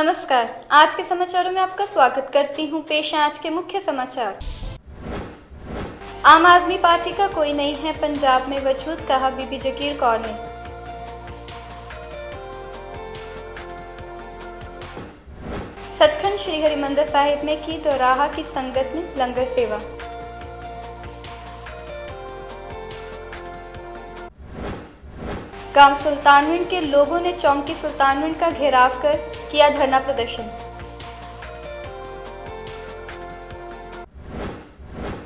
नमस्कार। आज के समाचारों में आपका स्वागत करती हूँ पेश आज के मुख्य समाचार। आम आदमी पार्टी का कोई नहीं है पंजाब में वजूद, कहा बीबी जगीर कौर ने। सचखंड श्री हरिमंदिर साहिब में की दोराहा की संगत ने लंगर सेवा। गाँव सुल्तानविंड के लोगों ने चौंकी सुल्तानविंड का घेराव कर किया धरना प्रदर्शन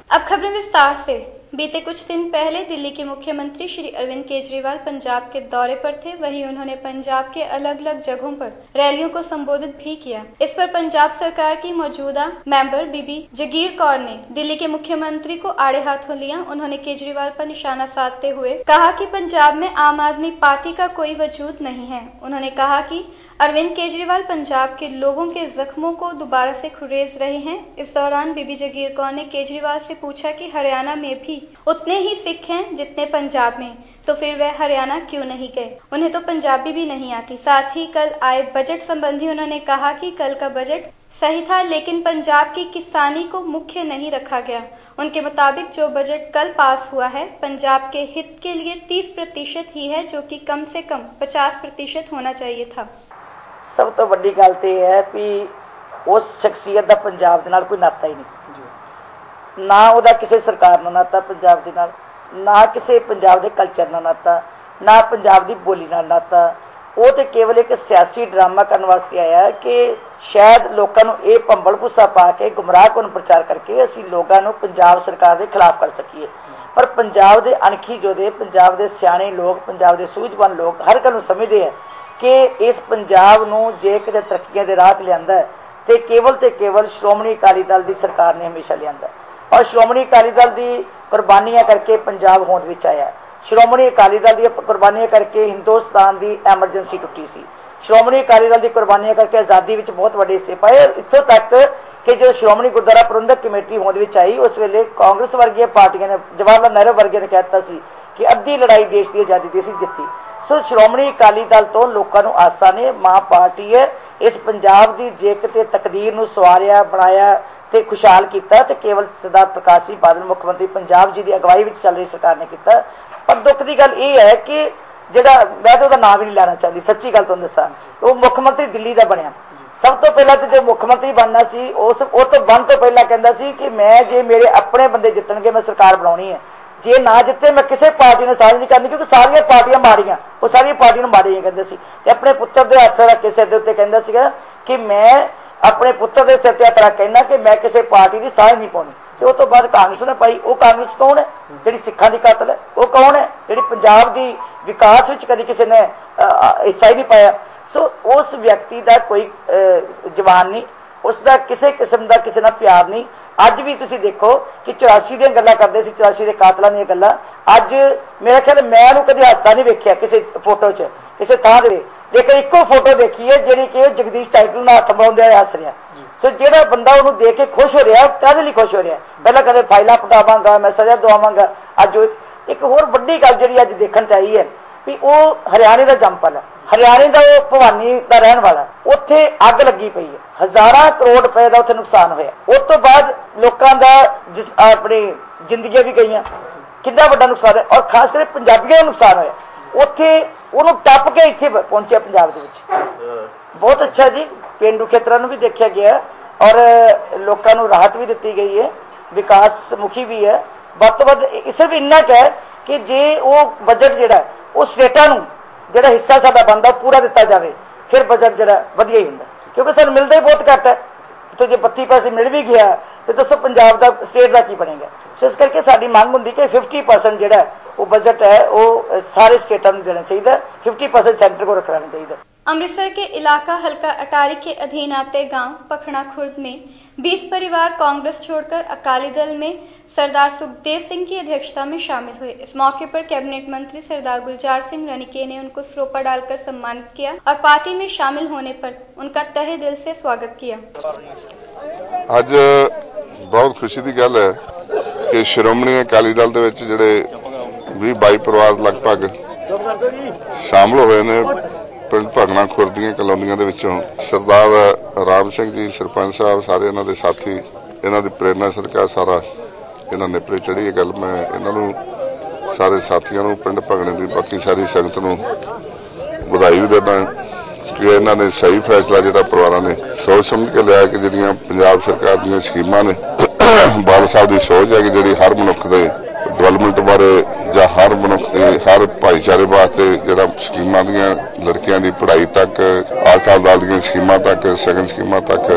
अब खबरें विस्तार से बीते कुछ दिन पहले दिल्ली के मुख्यमंत्री श्री अरविंद केजरीवाल पंजाब के दौरे पर थे। वहीं उन्होंने पंजाब के अलग अलग जगहों पर रैलियों को संबोधित भी किया। इस पर पंजाब सरकार की मौजूदा मेंबर बीबी जगीर कौर ने दिल्ली के मुख्यमंत्री को आड़े हाथों लिया। उन्होंने केजरीवाल पर निशाना साधते हुए कहा कि पंजाब में आम आदमी पार्टी का कोई वजूद नहीं है। उन्होंने कहा कि अरविंद केजरीवाल पंजाब के लोगों के जख्मों को दोबारा से खुरेज रहे हैं। इस दौरान बीबी जगीर कौर ने केजरीवाल से पूछा कि हरियाणा में भी उतने ही सिख हैं जितने पंजाब में तो फिर वह हरियाणा क्यों नहीं गए उन्हें तो पंजाबी भी नहीं आती साथ ही कल आए बजट संबंधी उन्होंने कहा कि कल का बजट सही था लेकिन पंजाब की किसानी को मुख्य नहीं रखा गया उनके मुताबिक जो बजट कल पास हुआ है पंजाब के हित के लिए 30 प्रतिशत ही है जो कि कम से कम 50 प्रतिशत होना चाहिए था ਸਭ ਤੋਂ ਵੱਡੀ ਗੱਲ ਤੇ ਇਹ ਹੈ ਵੀ ਉਸ ਸ਼ਖਸੀਅਤ ਦਾ ਪੰਜਾਬ ਦੇ ਨਾਲ ਕੋਈ ਨਾਤਾ ਹੀ ਨਹੀਂ ਨਾ ਉਹਦਾ ਕਿਸੇ ਸਰਕਾਰ ਨਾਲ ਨਾਤਾ ਪੰਜਾਬ ਦੇ ਨਾਲ ਨਾ ਕਿਸੇ ਪੰਜਾਬ ਦੇ ਕਲਚਰ ਨਾਲ ਨਾਤਾ ਨਾ ਪੰਜਾਬ ਦੀ ਬੋਲੀ ਨਾਲ ਨਾਤਾ। ਉਹ ਤੇ ਕੇਵਲ ਇੱਕ ਸਿਆਸੀ ਡਰਾਮਾ ਕਰਨ ਵਾਸਤੇ ਆਇਆ ਕਿ ਸ਼ਾਇਦ ਲੋਕਾਂ ਨੂੰ ਇਹ ਭੰਬਲ ਭੁੱਸਾ ਪਾ ਕੇ ਗੁੰਮਰਾਹ ਕਰਨ ਪ੍ਰਚਾਰ ਕਰਕੇ ਅਸੀਂ ਲੋਕਾਂ ਨੂੰ ਪੰਜਾਬ ਸਰਕਾਰ ਦੇ ਖਿਲਾਫ ਕਰ ਸਕੀਏ। ਪਰ ਪੰਜਾਬ ਦੇ ਅਣਖੀ ਜੋਧੇ ਪੰਜਾਬ ਦੇ ਸਿਆਣੇ ਲੋਕ ਪੰਜਾਬ ਦੇ ਸੂਝਵਾਨ ਲੋਕ ਹਰ ਗੱਲ ਨੂੰ ਸਮਝਦੇ ਆ ਕਿ ਇਸ ਪੰਜਾਬ ਨੂੰ ਜੇ ਕਿਤੇ ਤਰੱਕੀਆਂ ਦੇ ਰਾਹ ਤੇ ਲਿਆਂਦਾ ਹੈ, ਤੇ ਕੇਵਲ ਤੇ ਕੇਵਲ ਸ਼੍ਰੋਮਣੀ ਅਕਾਲੀ ਦਲ ਦੀ ਸਰਕਾਰ ਨੇ ਹਮੇਸ਼ਾ ਲਿਆਂਦਾ ਔਰ ਸ਼੍ਰੋਮਣੀ ਅਕਾਲੀ ਦਲ ਦੀ ਕੁਰਬਾਨੀਆਂ ਕਰਕੇ ਪੰਜਾਬ ਹੋਂਦ ਵਿੱਚ ਆਇਆ। ਸ਼੍ਰੋਮਣੀ ਅਕਾਲੀ ਦਲ ਦੀਆਂ ਕੁਰਬਾਨੀਆਂ ਕਰਕੇ ਹਿੰਦੁਸਤਾਨ ਦੀ ਐਮਰਜੈਂਸੀ ਟੁੱਟੀ ਸੀ। ਸ਼੍ਰੋਮਣੀ ਅਕਾਲੀ ਦਲ ਦੀ ਕੁਰਬਾਨੀਆਂ ਕਰਕੇ ਆਜ਼ਾਦੀ ਵਿੱਚ ਬਹੁਤ ਵੱਡੇ ਹਿੱਸੇ ਪਾਏ। ਇੱਥੋਂ ਤੱਕ ਕਿ ਜਦੋਂ ਸ਼੍ਰੋਮਣੀ ਗੁਰਦੁਆਰਾ ਪ੍ਰਬੰਧਕ ਕਮੇਟੀ ਹੋਂਦ ਵਿੱਚ ਆਈ, ਉਸ ਵੇਲੇ ਕਾਂਗਰਸ ਵਰਗੀਆਂ ਪਾਰਟੀਆਂ ਨੇ, ਜਵਾਹਰ ਲਾਲ ਨਹਿਰੂ ਵਰਗੇ ਨੇ ਕਹਿਤਾ ਸੀ ਕਿ ਅੱਧੀ ਲੜਾਈ ਦੇਸ਼ ਦੀ ਆਜ਼ਾਦੀ ਦੀ ਅਸੀਂ ਜਿੱਤੀ। ਸੋ ਸ਼੍ਰੋਮਣੀ ਅਕਾਲੀ ਦਲ ਤੋਂ ਲੋਕਾਂ ਨੂੰ ਆਸਾ ਨੇ ਮਾਂ ਪਾਰਟੀ ਹੈ। ਇਸ ਪੰਜਾਬ ਦੀ ਜੇ ਕਿਤੇ ਤਕਦੀਰ ਨੂੰ ਸਵਾਰਿਆ, ਬਣਾਇਆ ਤੇ ਖੁਸ਼ਹਾਲ ਕੀਤਾ ਤੇ ਕੇਵਲ ਸਰਦਾਰ ਪ੍ਰਕਾਸ਼ ਸਿੰਘ ਬਾਦਲ ਮੁੱਖ ਮੰਤਰੀ ਪੰਜਾਬ ਜੀ ਦੀ ਅਗਵਾਈ ਵਿੱਚ ਚੱਲ ਰਹੀ ਸਰਕਾਰ ਨੇ ਕੀਤਾ। ਪਰ ਦੁੱਖ ਦੀ ਗੱਲ ਇਹ ਹੈ ਕਿ ਜਿਹੜਾ ਮੈਂ ਤਾਂ ਉਹਦਾ ਨਾਮ ਵੀ ਨਹੀਂ ਲੈਣਾ ਚਾਹੁੰਦੀ, ਸੱਚੀ ਗੱਲ ਤੁਹਾਨੂੰ ਦੱਸਾਂ। ਉਹ ਮੁੱਖ ਮੰਤਰੀ ਦਿੱਲੀ ਦਾ ਬਣਿਆ। ਸਭ ਤੋਂ ਪਹਿਲਾਂ ਤੇ ਜੇ ਮੁੱਖ ਮੰਤਰੀ ਬਣਨਾ ਸੀ ਉਸ ਉਹ ਤੋਂ ਬਣ ਤੋਂ ਪਹਿਲਾਂ ਕਹਿੰਦਾ ਸੀ ਕਿ ਮੈਂ ਜੇ ਮੇਰੇ ਆਪਣੇ ਬੰਦੇ ਜਿੱਤਣਗੇ, ਮੈਂ ਸਰਕਾਰ ਬਣਾਉਣੀ ਹੈ। ਜੇ ਨਾ ਜਿੱਤੇ, ਮੈਂ ਕਿਸੇ ਪਾਰਟੀ ਨਾਲ ਸਾਂਝ ਨਹੀਂ ਕਰਨੀ, ਕਿਉਂਕਿ ਸਾਰੀਆਂ ਪਾਰਟੀਆਂ ਮਾਰੀਆਂ। ਉਹ ਸਾਰੀਆਂ ਪਾਰਟੀਆਂ ਨੂੰ ਮਾਰੀਆਂ, ਕਹਿੰਦੇ ਸੀ। ਤੇ ਆਪਣੇ ਪੁੱਤਰ ਦੇ ਹੱਥ ਰੱਖ ਕੇ ਸਿਰ ਦੇ ਉੱਤੇ ਕਹਿੰਦਾ ਸੀਗਾ ਕਿ ਮੈਂ ਆਪਣੇ ਪੁੱਤਰ ਦੇ ਸਿਰ ਤੇ ਹੱਥ ਰੱਖ ਕਹਿਣਾ ਕਿ ਮੈਂ ਕਿਸੇ ਪਾਰਟੀ ਦੀ ਸਾਂਝ ਨਹੀਂ ਪਾਉਣੀ। ਤੇ ਉਹ ਤੋਂ ਬਾਅਦ ਕਾਂਗਰਸ ਨੇ ਪਾਈ। ਉਹ ਕਾਂਗਰਸ ਕੌਣ ਹੈ? ਜਿਹੜੀ ਸਿੱਖਾਂ ਦੀ ਕਾਤਲ ਹੈ। ਉਹ ਕੌਣ ਹੈ? ਜਿਹੜੀ ਪੰਜਾਬ ਦੀ ਵਿਕਾਸ ਵਿੱਚ ਕਦੀ ਕਿਸੇ ਨੇ ਹਿੱਸਾ ਹੀ ਨਹੀਂ ਪਾਇਆ। ਸੋ ਉਸ ਵਿਅਕਤੀ ਦਾ ਕੋਈ ਜਵਾਨ ਨਹੀਂ। ਉਸ ਦਾ ਕਿਸੇ ਕਿਸਮ ਦਾ ਕਿਸੇ ਨਾਲ ਪਿਆਰ ਨਹੀਂ। ਅੱਜ ਵੀ ਤੁਸੀਂ ਦੇਖੋ ਕਿ 84 ਦੀਆਂ ਗੱਲਾਂ ਕਰਦੇ ਸੀ 84 ਦੇ ਕਾਤਲਾਂ ਦੀਆਂ ਗੱਲਾਂ। ਅੱਜ ਮੇਰਾ ਖਿਆਲ ਮੈਂ ਉਹਨੂੰ ਕਦੇ ਹੱਸਦਾ ਨਹੀਂ ਵੇਖਿਆ ਕਿਸੇ ਫੋਟੋ 'ਚ ਕਿਸੇ ਥਾਂ ਦੇ। ਦੇਖ ਇੱਕੋ ਫੋਟੋ ਦੇਖੀ ਹੈ ਜਿਹੜੀ ਕਿ ਜਗਦੀਸ਼ ਟਾਈਟਲ ਨਾਲ ਹੱਥ ਮਿਲਾਉਂਦੇ ਹੋਏ ਹੱਸ ਰਿਹਾ। ਸੋ ਜਿਹੜਾ ਬੰਦਾ ਉਹਨੂੰ ਦੇਖ ਕੇ ਖੁਸ਼ ਹੋ ਰਿਹਾ ਕਾਹਦੇ ਲਈ ਖੁਸ਼ ਹੋ ਰਿਹਾ? ਪਹਿਲਾਂ ਕਦੇ ਫਾਈਲਾਂ ਪਟਾਵਾਂਗਾ ਮੈਂ ਸਜ਼ਾ ਦਵਾਵਾਂਗਾ ਅੱਜ ਇੱਕ ਹੋਰ ਵੱਡੀ ਗੱਲ ਜਿਹੜੀ ਅੱਜ ਦੇਖਣ ਚਾਹੀ ਹੈ ਵੀ ਉਹ ਹਰਿਆਣੇ ਦਾ ਜੰਪਲ ਹੈ। ਹਰਿਆਣੇ ਦਾ ਉਹ ਭਵਾਨੀ ਦਾ ਰਹਿਣ ਵਾਲਾ ਉੱਥੇ ਅੱਗ ਲੱਗੀ ਪਈ ਹੈ। ਹਜ਼ਾਰਾਂ ਕਰੋੜ ਰੁਪਏ ਦਾ ਉੱਥੇ ਨੁਕਸਾਨ ਹੋਇਆ। ਉਸ ਤੋਂ ਬਾਅਦ ਲੋਕਾਂ ਦਾ ਜਿਸ ਆਪਣੀ ਜ਼ਿੰਦਗੀਆਂ ਵੀ ਗਈਆਂ। ਕਿੰਨਾ ਵੱਡਾ ਨੁਕਸਾਨ ਹੈ ਔਰ ਖਾਸ ਕਰਕੇ ਪੰਜਾਬੀਆਂ ਨੂੰ ਨੁਕਸਾਨ ਹੋਇਆ। ਉੱਥੇ ਉਹਨੂੰ ਟੱਪ ਕੇ ਇੱਥੇ ਪਹੁੰਚਿਆ ਪੰਜਾਬ ਦੇ ਵਿੱਚ। ਬਹੁਤ ਅੱਛਾ ਜੀ। ਪਿੰਡੂ ਖੇਤਰਾਂ ਨੂੰ ਵੀ ਦੇਖਿਆ ਗਿਆ। ਔਰ ਲੋਕਾਂ ਨੂੰ ਰਾਹਤ ਵੀ ਦਿੱਤੀ ਗਈ ਹੈ। ਵਿਕਾਸ ਮੁਖੀ ਵੀ ਹੈ। ਵੱਧ ਤੋਂ ਵੱਧ ਸਿਰਫ ਇੰਨਾ ਕੁ ਹੈ ਕਿ ਜੇ ਉਹ ਬਜਟ ਜਿਹੜਾ ਉਹ ਸਟੇਟਾਂ ਨੂੰ ਜਿਹੜਾ ਹਿੱਸਾ ਸਾਡਾ ਬਣਦਾ, ਉਹ ਪੂਰਾ ਦਿੱਤਾ ਜਾਵੇ, ਫਿਰ ਬਜਟ ਜਿਹੜਾ ਵਧੀਆ ਹੀ ਹੁੰਦਾ। ਕਿਉਂਕਿ ਸਾਨੂੰ ਮਿਲਦਾ ਹੀ ਬਹੁਤ ਘੱਟ ਹੈ ਤੇ ਜੇ 32 ਪੈਸੇ ਮਿਲ ਵੀ ਗਿਆ ਤੇ ਦੱਸੋ ਪੰਜਾਬ ਦਾ ਸਟੇਟ ਦਾ ਕੀ ਬਣੇਗਾ ਸੋ ਇਸ ਕਰਕੇ ਸਾਡੀ ਮੰਗ ਹੁੰਦੀ ਕਿ 50% ਜਿਹੜਾ ਹੈ, ਉਹ ਬਜਟ ਹੈ ਉਹ ਅ, ਸਾਰੇ ਸਟੇਟਾਂ ਨੂੰ ਦੇਣਾ ਚਾਹੀਦਾ 50% ਸੈਂਟਰ को रखना चाहिए अमृतसर के इलाका हल्का अटारी के अधीन आते गांव पखड़ा खुर्द में 20 परिवार कांग्रेस छोड़कर अकाली दल में सरदार सुखदेव सिंह की अध्यक्षता में शामिल हुए इस मौके पर कैबिनेट मंत्री सरदार गुलजार सिंह रनिके ने उनको स्लोपा डालकर सम्मानित किया और पार्टी में शामिल होने पर उनका तहे दिल से स्वागत किया ਅੱਜ ਬਹੁਤ ਖੁਸ਼ੀ ਦੀ ਗੱਲ ਹੈ ਕਿ ਸ਼੍ਰੋਮਣੀ ਅਕਾਲੀ ਦਲ ਦੇ ਵਿੱਚ ਜਿਹੜੇ 20 22 ਪਰਿਵਾਰ ਲਗਭਗ ਸ਼ਾਮਲ ਹੋਏ ਨੇ ਪਿੰਡ ਭਗਣਾ ਖੁਰਦ ਦੀਆਂ ਕਲੋਨੀਆਂ ਦੇ ਵਿੱਚੋਂ ਸਰਦਾਰ ਰਾਮ ਸਿੰਘ ਜੀ, ਸਰਪੰਚ ਸਾਹਿਬ, ਸਾਰੇ ਇਹਨਾਂ ਦੇ ਸਾਥੀ, ਇਹਨਾਂ ਦੀ ਪ੍ਰੇਰਣਾ ਸਦਕਾ ਸਾਰਾ ਇਹਨਾਂ ਨੇ ਪਰੇ ਚੜੀ ਇਹ ਗੱਲ ਮੈਂ ਇਹਨਾਂ ਨੂੰ, ਸਾਰੇ ਸਾਥੀਆਂ ਨੂੰ, ਪਿੰਡ ਭਗਣੇ ਦੀ ਬਾਕੀ ਸਾਰੀ ਸੰਗਤ ਨੂੰ ਵਧਾਈ ਵੀ ਦਿੰਦਾ ਕਿ ਇਹਨਾਂ ਨੇ ਸਹੀ ਫੈਸਲਾ ਜਿਹੜਾ ਪਰਿਵਾਰਾਂ ਨੇ ਸੋਚ ਸਮਝ ਕੇ ਲਿਆ ਕਿ ਜਿਹੜੀਆਂ ਪੰਜਾਬ ਸਰਕਾਰ ਦੀਆਂ ਸਕੀਮਾਂ ਨੇ ਬਾਲ ਸਾਹਿਬ ਦੀ ਸੋਚ ਹੈ ਕਿ ਜਿਹੜੀ ਹਰ ਮਨੁੱਖ ਦੇ ਡਿਵੈਲਪਮੈਂਟ ਬਾਰੇ ਜਾਂ ਹਰ ਮਨੁੱਖ ਦੇ, ਹਰ ਭਾਈਚਾਰੇ ਵਾਸਤੇ ਜਿਹੜਾ ਸਕੀਮਾਂ ਦੀਆਂ ਲੜਕੀਆਂ ਦੀ ਪੜ੍ਹਾਈ ਤੱਕ ਆਟਾ ਦਾਲ ਦੀਆਂ ਸਕੀਮਾਂ ਤੱਕ ਸੈਕੰਡ ਸਕੀਮਾਂ ਤੱਕ,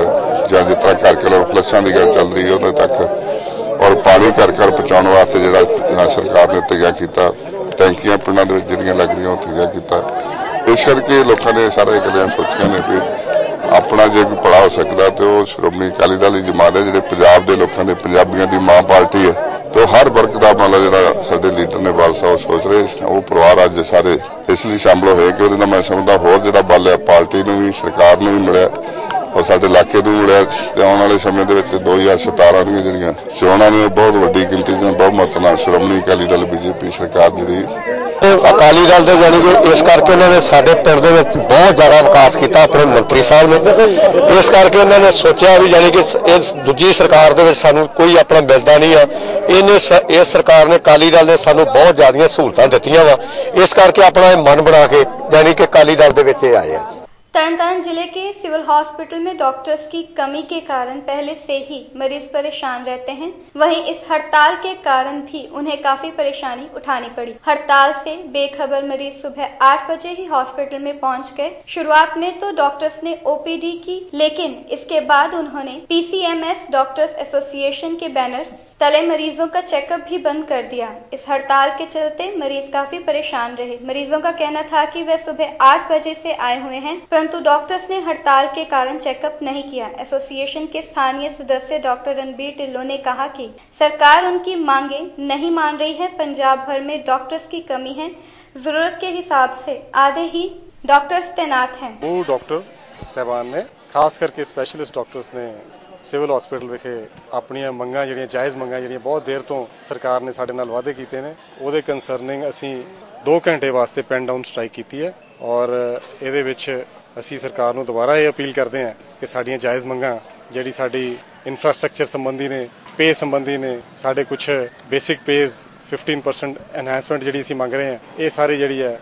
ਜਾਂ ਜਿਸ ਤਰ੍ਹਾਂ ਕਰਕੇ ਲੋਕ ਪਲੱਸਾਂ ਦੀ ਗੱਲ ਚੱਲ ਰਹੀ ਹੈ ਉਹਦੇ ਤੱਕ, ਔਰ ਪਾਣੀ ਘਰ ਘਰ ਪਹੁੰਚਾਉਣ ਵਾਸਤੇ ਜਿਹੜਾ ਸਰਕਾਰ ਨੇ ਤੈਯਾਰ ਕੀਤਾ, ਟੈਂਕੀਆਂ ਪਿੰਡਾਂ ਦੇ ਵਿੱਚ ਜਿਹੜੀਆਂ ਲੱਗ ਰਹੀਆਂ ਉਹ ਤੈਯਾਰ ਕੀਤਾ। ਇਸ ਕਰਕੇ ਲੋਕਾਂ ਨੇ ਸਾਰਾ ਇਹ ਗੱਲਾਂ ਸੋਚੀਆਂ ਨੇ ਕਿ ਆਪਣਾ ਜੇ ਕੋਈ ਭਲਾ ਹੋ ਸਕਦਾ ਤੇ ਉਹ ਸ਼੍ਰੋਮਣੀ ਅਕਾਲੀ ਦਲ ਦੀ ਜਮਾਤ ਹੈ, ਜਿਹੜੇ ਪੰਜਾਬ ਦੇ ਲੋਕਾਂ ਦੇ ਪੰਜਾਬੀਆਂ ਦੀ ਮਾਂ ਪਾਰਟੀ ਹੈ। ਤੇ ਹਰ ਵਰਗ ਦਾ ਮਤਲਬ ਜਿਹੜਾ ਸਾਡੇ ਲੀਡਰ ਨੇ ਬਾਲਸਾ ਉਹ ਸੋਚ ਰਹੇ ਉਹ ਪਰਿਵਾਰ ਅੱਜ ਸਾਰੇ ਇਸ ਲਈ ਸ਼ਾਮਲ ਹੋਏ ਕਿ ਉਹਦੇ ਨਾਲ ਮੈਂ ਸਮਝਦਾ ਹੋਰ ਜਿਹੜਾ ਬਲ ਹੈ, ਪਾਰਟੀ ਨੂੰ ਵੀ, ਸਰਕਾਰ ਨੂੰ ਵੀ ਮਿਲਿਆ, ਔਰ ਸਾਡੇ ਇਲਾਕੇ ਨੂੰ ਮਿਲਿਆ। ਤੇ ਆਉਣ ਵਾਲੇ ਸਮੇਂ ਦੇ ਵਿੱਚ 2017 ਦੀਆਂ ਜਿਹੜੀਆਂ ਚੋਣਾਂ ਨੇ, ਉਹ ਬਹੁਤ ਵੱਡੀ ਗਿਣਤੀ ਚ ਬਹੁਤ ਬਹੁਮਤ ਨਾਲ ਸ਼੍ਰੋਮਣੀ ਅਕਾਲੀ ਦਲ, ਬੀਜੇਪੀ ਸਰਕਾਰ ਜਿਹੜੀ ਇਹ ਅਕਾਲੀ ਦਲ ਦੇ ਜਾਨੀ ਕਿ ਇਸ ਕਰਕੇ ਉਹਨਾਂ ਨੇ ਸਾਡੇ ਪਿੰਡ ਦੇ ਵਿੱਚ ਬਹੁਤ ਜ਼ਿਆਦਾ ਵਿਕਾਸ ਕੀਤਾ ਆਪਣੇ ਮੰਤਰੀ ਸਾਹਿਬ ਨੇ। ਇਸ ਕਰਕੇ ਉਹਨਾਂ ਨੇ ਸੋਚਿਆ ਵੀ ਜਾਨੀ ਕਿ ਇਸ ਦੂਜੀ ਸਰਕਾਰ ਦੇ ਵਿੱਚ ਸਾਨੂੰ ਕੋਈ ਆਪਣਾ ਮਿਲਦਾ ਨਹੀਂ ਆ। ਇਹਨੇ ਇਸ ਸਰਕਾਰ ਨੇ ਅਕਾਲੀ ਦਲ ਨੇ ਸਾਨੂੰ ਬਹੁਤ ਜ਼ਿਆਦੀਆਂ ਸਹੂਲਤਾਂ ਦਿੱਤੀਆਂ ਵਾ। ਇਸ ਕਰਕੇ ਆਪਣਾ ਇਹ ਮਨ ਬਣਾ ਕੇ ਜਾਨੀ ਕਿ ਅਕਾਲੀ ਦਲ ਦੇ ਵਿੱਚ ਇਹ ਆਏ ਆ। तरनतारन ज़िले के सिविल हॉस्पिटल में डॉक्टर्स की कमी के कारण पहले से ही मरीज़ परेशान रहते हैं। वहीं इस हड़ताल के कारण भी उन्हें काफ़ी परेशानी उठानी पड़ी। हड़ताल से बेखबर मरीज़ सुबह आठ बजे ही हॉस्पिटल में पहुँच गए। शुरुआत में तो डॉक्टर्स ने ओपीडी की, लेकिन इसके बाद उन्होंने पीसीएमएस डॉक्टर्स एसोसिएशन के बैनर तले मरीजों का चेकअप भी बंद कर दिया। इस हड़ताल के चलते मरीज़ काफ़ी परेशान रहे। मरीजों का कहना था कि वह सुबह आठ बजे से आए हुए हैं, परंतु डॉक्टर्स ने हड़ताल के कारण चेकअप नहीं किया। एसोसिएशन के स्थानीय सदस्य डॉक्टर रणबीर टिल्लो ने कहा कि सरकार उनकी मांगे नहीं मान रही है, पंजाब भर में डॉक्टर्स की कमी है। ज़रूरत के हिसाब से आधे ही डॉक्टर्स तैनात हैं। वो डॉक्टर साहबान ने खास करके स्पेशलिस्ट डॉक्टर्स ने ਸਿਵਲ ਹਸਪੀਟਲ ਵਿਖੇ ਆਪਣੀਆਂ ਮੰਗਾਂ ਜਿਹੜੀਆਂ, ਜਾਇਜ਼ ਮੰਗਾਂ ਜਿਹੜੀਆਂ ਬਹੁਤ ਦੇਰ ਤੋਂ ਸਰਕਾਰ ਨੇ ਸਾਡੇ ਨਾਲ ਵਾਅਦੇ ਕੀਤੇ ਨੇ। ਉਹਦੇ ਕੰਸਰਨਿੰਗ ਅਸੀਂ 2 ਘੰਟੇ ਵਾਸਤੇ ਪੈਨ ਡਾਊਨ ਸਟ੍ਰਾਈਕ ਕੀਤੀ ਹੈ ਔਰ ਇਹਦੇ ਵਿੱਚ ਅਸੀਂ ਸਰਕਾਰ ਨੂੰ ਦੁਬਾਰਾ ਇਹ ਅਪੀਲ ਕਰਦੇ ਹਾਂ ਕਿ ਸਾਡੀਆਂ ਜਾਇਜ਼ ਮੰਗਾਂ ਜਿਹੜੀ ਸਾਡੀ ਇਨਫਰਾਸਟ੍ਰਕਚਰ ਸੰਬੰਧੀ ਨੇ ਪੇ ਸੰਬੰਧੀ ਨੇ, ਸਾਡੇ ਕੁਝ ਬੇਸਿਕ ਪੇਜ਼ 15% ਐਨਹਾਂਸਮੈਂਟ ਜਿਹੜੀ ਅਸੀਂ ਮੰਗ ਰਹੇ ਹਾਂ, ਇਹ ਸਾਰੀ ਜਿਹੜੀ ਹੈ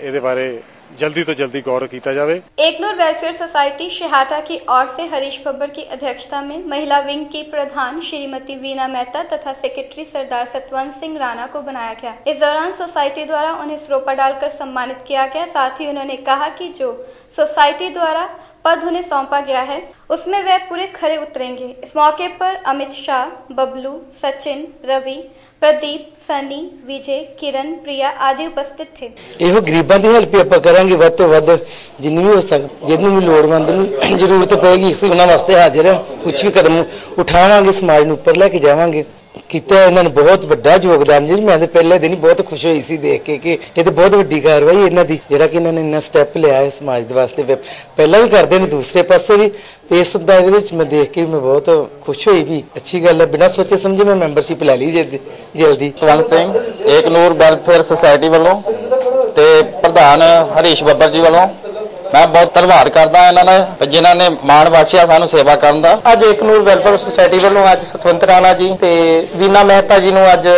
ਇਹਦੇ ਬਾਰੇ जल्दी तो जल्दी गौर किया जावे। एकनूर वेलफेयर सोसाइटी शिहाटा की ओर से हरीश बब्बर की अध्यक्षता में महिला विंग की प्रधान श्रीमती वीना मेहता तथा सेक्रेटरी सरदार सतवंत सिंह राणा को बनाया गया। इस दौरान सोसाइटी द्वारा उन्हें सरोपा डालकर सम्मानित किया गया। साथ ही उन्होंने कहा की जो सोसाइटी द्वारा पद उन्हें सौंपा गया है, उसमें वह पूरे खड़े उतरेंगे। इस मौके पर अमित शाह, बबलू, सचिन, रवि ਪ੍ਰਦੀਪ, ਸਨੀ, ਵਿਜੇ, ਕਿਰਨ, ਪ੍ਰਿਆ ਆਦਿ ਉਪਸਥਿਤ ਥੇ। ਇਹੋ ਗਰੀਬਾਂ ਦੀ ਹੈਲਪ ਹੀ ਆਪਾਂ ਕਰਾਂਗੇ ਵੱਧ ਤੋਂ ਵੱਧ, ਜਿੰਨੀ ਵੀ ਹੋ ਸਕ, ਜਿਹਨੂੰ ਵੀ ਲੋੜਵੰਦ ਨੂੰ ਜ਼ਰੂਰਤ ਪਏਗੀ, ਅਸੀਂ ਉਹਨਾਂ ਵਾਸਤੇ ਹਾਜ਼ਰ ਹਾਂ। ਕੁਝ ਵੀ ਕਦਮ ਉਠਾਵਾਂਗੇ, ਸਮਾਜ ਨੂੰ ਉੱਪਰ ਲੈ ਕੇ ਜਾਵਾਂਗੇ। ਕੀਤਾ ਇਹਨਾਂ ਨੇ ਬਹੁਤ ਵੱਡਾ ਯੋਗਦਾਨ ਜੀ। ਮੈਂ ਤੇ ਪਹਿਲੇ ਦਿਨ ਹੀ ਬਹੁਤ ਖੁਸ਼ ਹੋਈ ਸੀ ਦੇਖ ਕੇ ਕਿ ਇਹ ਤੇ ਬਹੁਤ ਵੱਡੀ ਕਾਰਵਾਈ ਇਹਨਾਂ ਦੀ, ਜਿਹੜਾ ਕਿ ਇਹਨਾਂ ਨੇ ਇੰਨਾ ਸਟੈਪ ਲਿਆ ਹੈ ਸਮਾਜ ਦੇ ਵਾਸਤੇ। ਪਹਿਲਾਂ ਵੀ ਕਰਦੇ ਨੇ, ਦੂਸਰੇ ਪਾਸੇ ਵੀ। ਤੇ ਇਸ ਦਾਇਰੇ ਵਿੱਚ ਮੈਂ ਦੇਖ ਕੇ ਮੈਂ ਬਹੁਤ ਖੁਸ਼ ਹੋਈ ਵੀ ਅੱਛੀ ਗੱਲ ਹੈ। ਬਿਨਾਂ ਸੋਚੇ ਸਮਝੇ ਮੈਂ ਮੈਂਬਰਸ਼ਿਪ ਲੈ ਲਈ ਜਲਦੀ ਤਵੰਤ ਸਿੰਘ, ਏਕਨੂਰ ਵੈਲਫੇਅਰ ਸੁਸਾਇਟੀ ਵੱਲੋਂ ਤੇ ਪ੍ਰਧਾਨ ਹਰੀਸ਼ ਬੱਬਰ ਜੀ ਵੱਲੋਂ ਮੈਂ ਬਹੁਤ ਧੰਨਵਾਦ ਕਰਦਾ ਇਹਨਾਂ ਦਾ ਜਿਨ੍ਹਾਂ ਨੇ ਮਾਣ ਬਖਸ਼ਿਆ ਸਾਨੂੰ ਸੇਵਾ ਕਰਨ ਦਾ। ਅੱਜ ਏਕਨੂਰ ਵੈਲਫੇਅਰ ਸੁਸਾਇਟੀ ਵੱਲੋਂ ਅੱਜ ਸਤਵੰਤ ਰਾਣਾ ਜੀ, ਤੇ ਵੀਨਾ ਮਹਿਤਾ ਜੀ ਨੂੰ ਅੱਜ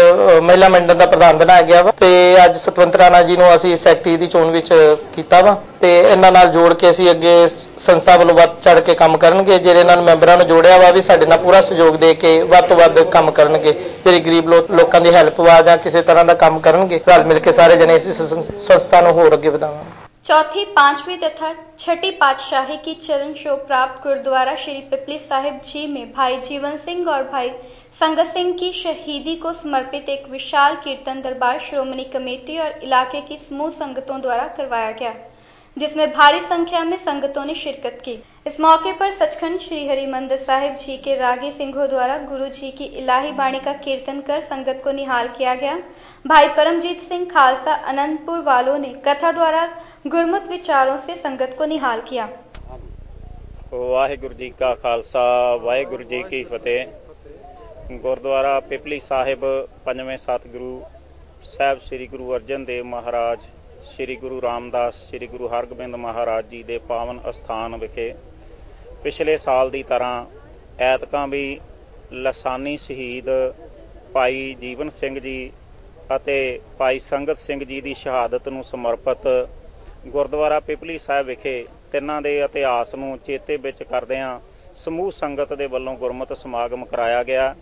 ਮਹਿਲਾ ਮੰਡਲ ਦਾ ਪ੍ਰਧਾਨ ਬਣਾਇਆ ਗਿਆ ਵਾ, ਤੇ ਅੱਜ ਸਤਵੰਤ ਰਾਣਾ ਜੀ ਨੂੰ ਅਸੀਂ ਸੈਕਟਰੀ ਦੀ ਚੋਣ ਵਿੱਚ ਕੀਤਾ ਵਾ, ਤੇ ਇਹਨਾਂ ਨਾਲ ਜੋੜ ਕੇ ਅਸੀਂ ਅੱਗੇ ਸੰਸਥਾ ਵੱਲੋਂ ਵੱਧ ਚੜ ਕੇ ਕੰਮ ਕਰਨਗੇ, ਜਿਹੜੇ ਇਹਨਾਂ ਨੂੰ ਮੈਂਬਰਾਂ ਨੂੰ ਜੋੜਿਆ ਵਾ ਵੀ ਸਾਡੇ ਨਾਲ ਪੂਰਾ ਸਹਿਯੋਗ ਦੇ ਕੇ ਵੱਧ ਤੋਂ ਵੱਧ ਕੰਮ ਕਰਨਗੇ, ਜਿਹੜੀ ਗਰੀਬ ਲੋਕਾਂ ਦੀ ਹੈਲਪ ਵਾ ਜਾਂ ਕਿਸੇ ਤਰ੍ਹਾਂ ਦਾ ਕੰਮ ਕਰਨਗੇ, ਰਲ ਮਿਲ ਕੇ ਸਾਰੇ ਜਣੇ ਇਸ ਸੰਸਥਾ ਨੂੰ ਹੋਰ ਅੱਗੇ ਵਧਾਵਾਂਗੇ। चौथी, पांचवी तथा छठी पातशाही की चरण शो प्राप्त गुरुद्वारा श्री पिपली साहिब जी में भाई जीवन सिंह और भाई संगत सिंह की शहीदी को समर्पित एक विशाल कीर्तन दरबार श्रोमणी कमेटी और इलाके की समूह संगतों द्वारा करवाया गया, जिसमें भारी संख्या में संगतों ने शिरकत की। इस मौके पर सचखंड श्री हरिमंदिर साहिब जी के रागी सिंहों द्वारा गुरु जी की इलाही बाणी का कीर्तन कर संगत को निहाल किया गया भाई परमजीत सिंह खालसा अनंतपुर वालों ने कथा द्वारा गुरमुत विचारों से संगत को निहाल किया ਵਾਹਿਗੁਰੂ ਜੀ ਕਾ ਖਾਲਸਾ ਵਾਹਿਗੁਰੂ ਜੀ ਕੀ ਫਤਿਹ ਗੁਰਦੁਆਰਾ ਪਿਪਲੀ ਸਾਹਿਬ ਪੰਜਵੇਂ ਸਤਿਗੁਰੂ ਸਾਹਿਬ ਸ੍ਰੀ ਗੁਰੂ ਅਰਜਨ ਦੇਵ ਮਹਾਰਾਜ ਸ੍ਰੀ ਗੁਰੂ ਰਾਮਦਾਸ ਸ੍ਰੀ ਗੁਰੂ ਹਰਗੋਬਿੰਦ ਮਹਾਰਾਜ ਜੀ ਦੇ ਪਾਵਨ ਅਸਥਾਨ ਵਿਖੇ ਪਿਛਲੇ ਸਾਲ ਦੀ ਤਰ੍ਹਾਂ ਐਤਕਾਂ ਵੀ ਲਸਾਨੀ ਸ਼ਹੀਦ ਭਾਈ ਜੀਵਨ ਸਿੰਘ ਜੀ ਅਤੇ ਭਾਈ ਸੰਗਤ ਸਿੰਘ ਜੀ ਦੀ ਸ਼ਹਾਦਤ ਨੂੰ ਸਮਰਪਿਤ ਗੁਰਦੁਆਰਾ ਪਿਪਲੀ ਸਾਹਿਬ ਵਿਖੇ ਤਿੰਨਾਂ ਦੇ ਇਤਿਹਾਸ ਨੂੰ ਚੇਤੇ ਵਿੱਚ ਕਰਦਿਆਂ ਸਮੂਹ ਸੰਗਤ ਦੇ ਵੱਲੋਂ ਗੁਰਮਤਿ ਸਮਾਗਮ ਕਰਾਇਆ ਗਿਆ,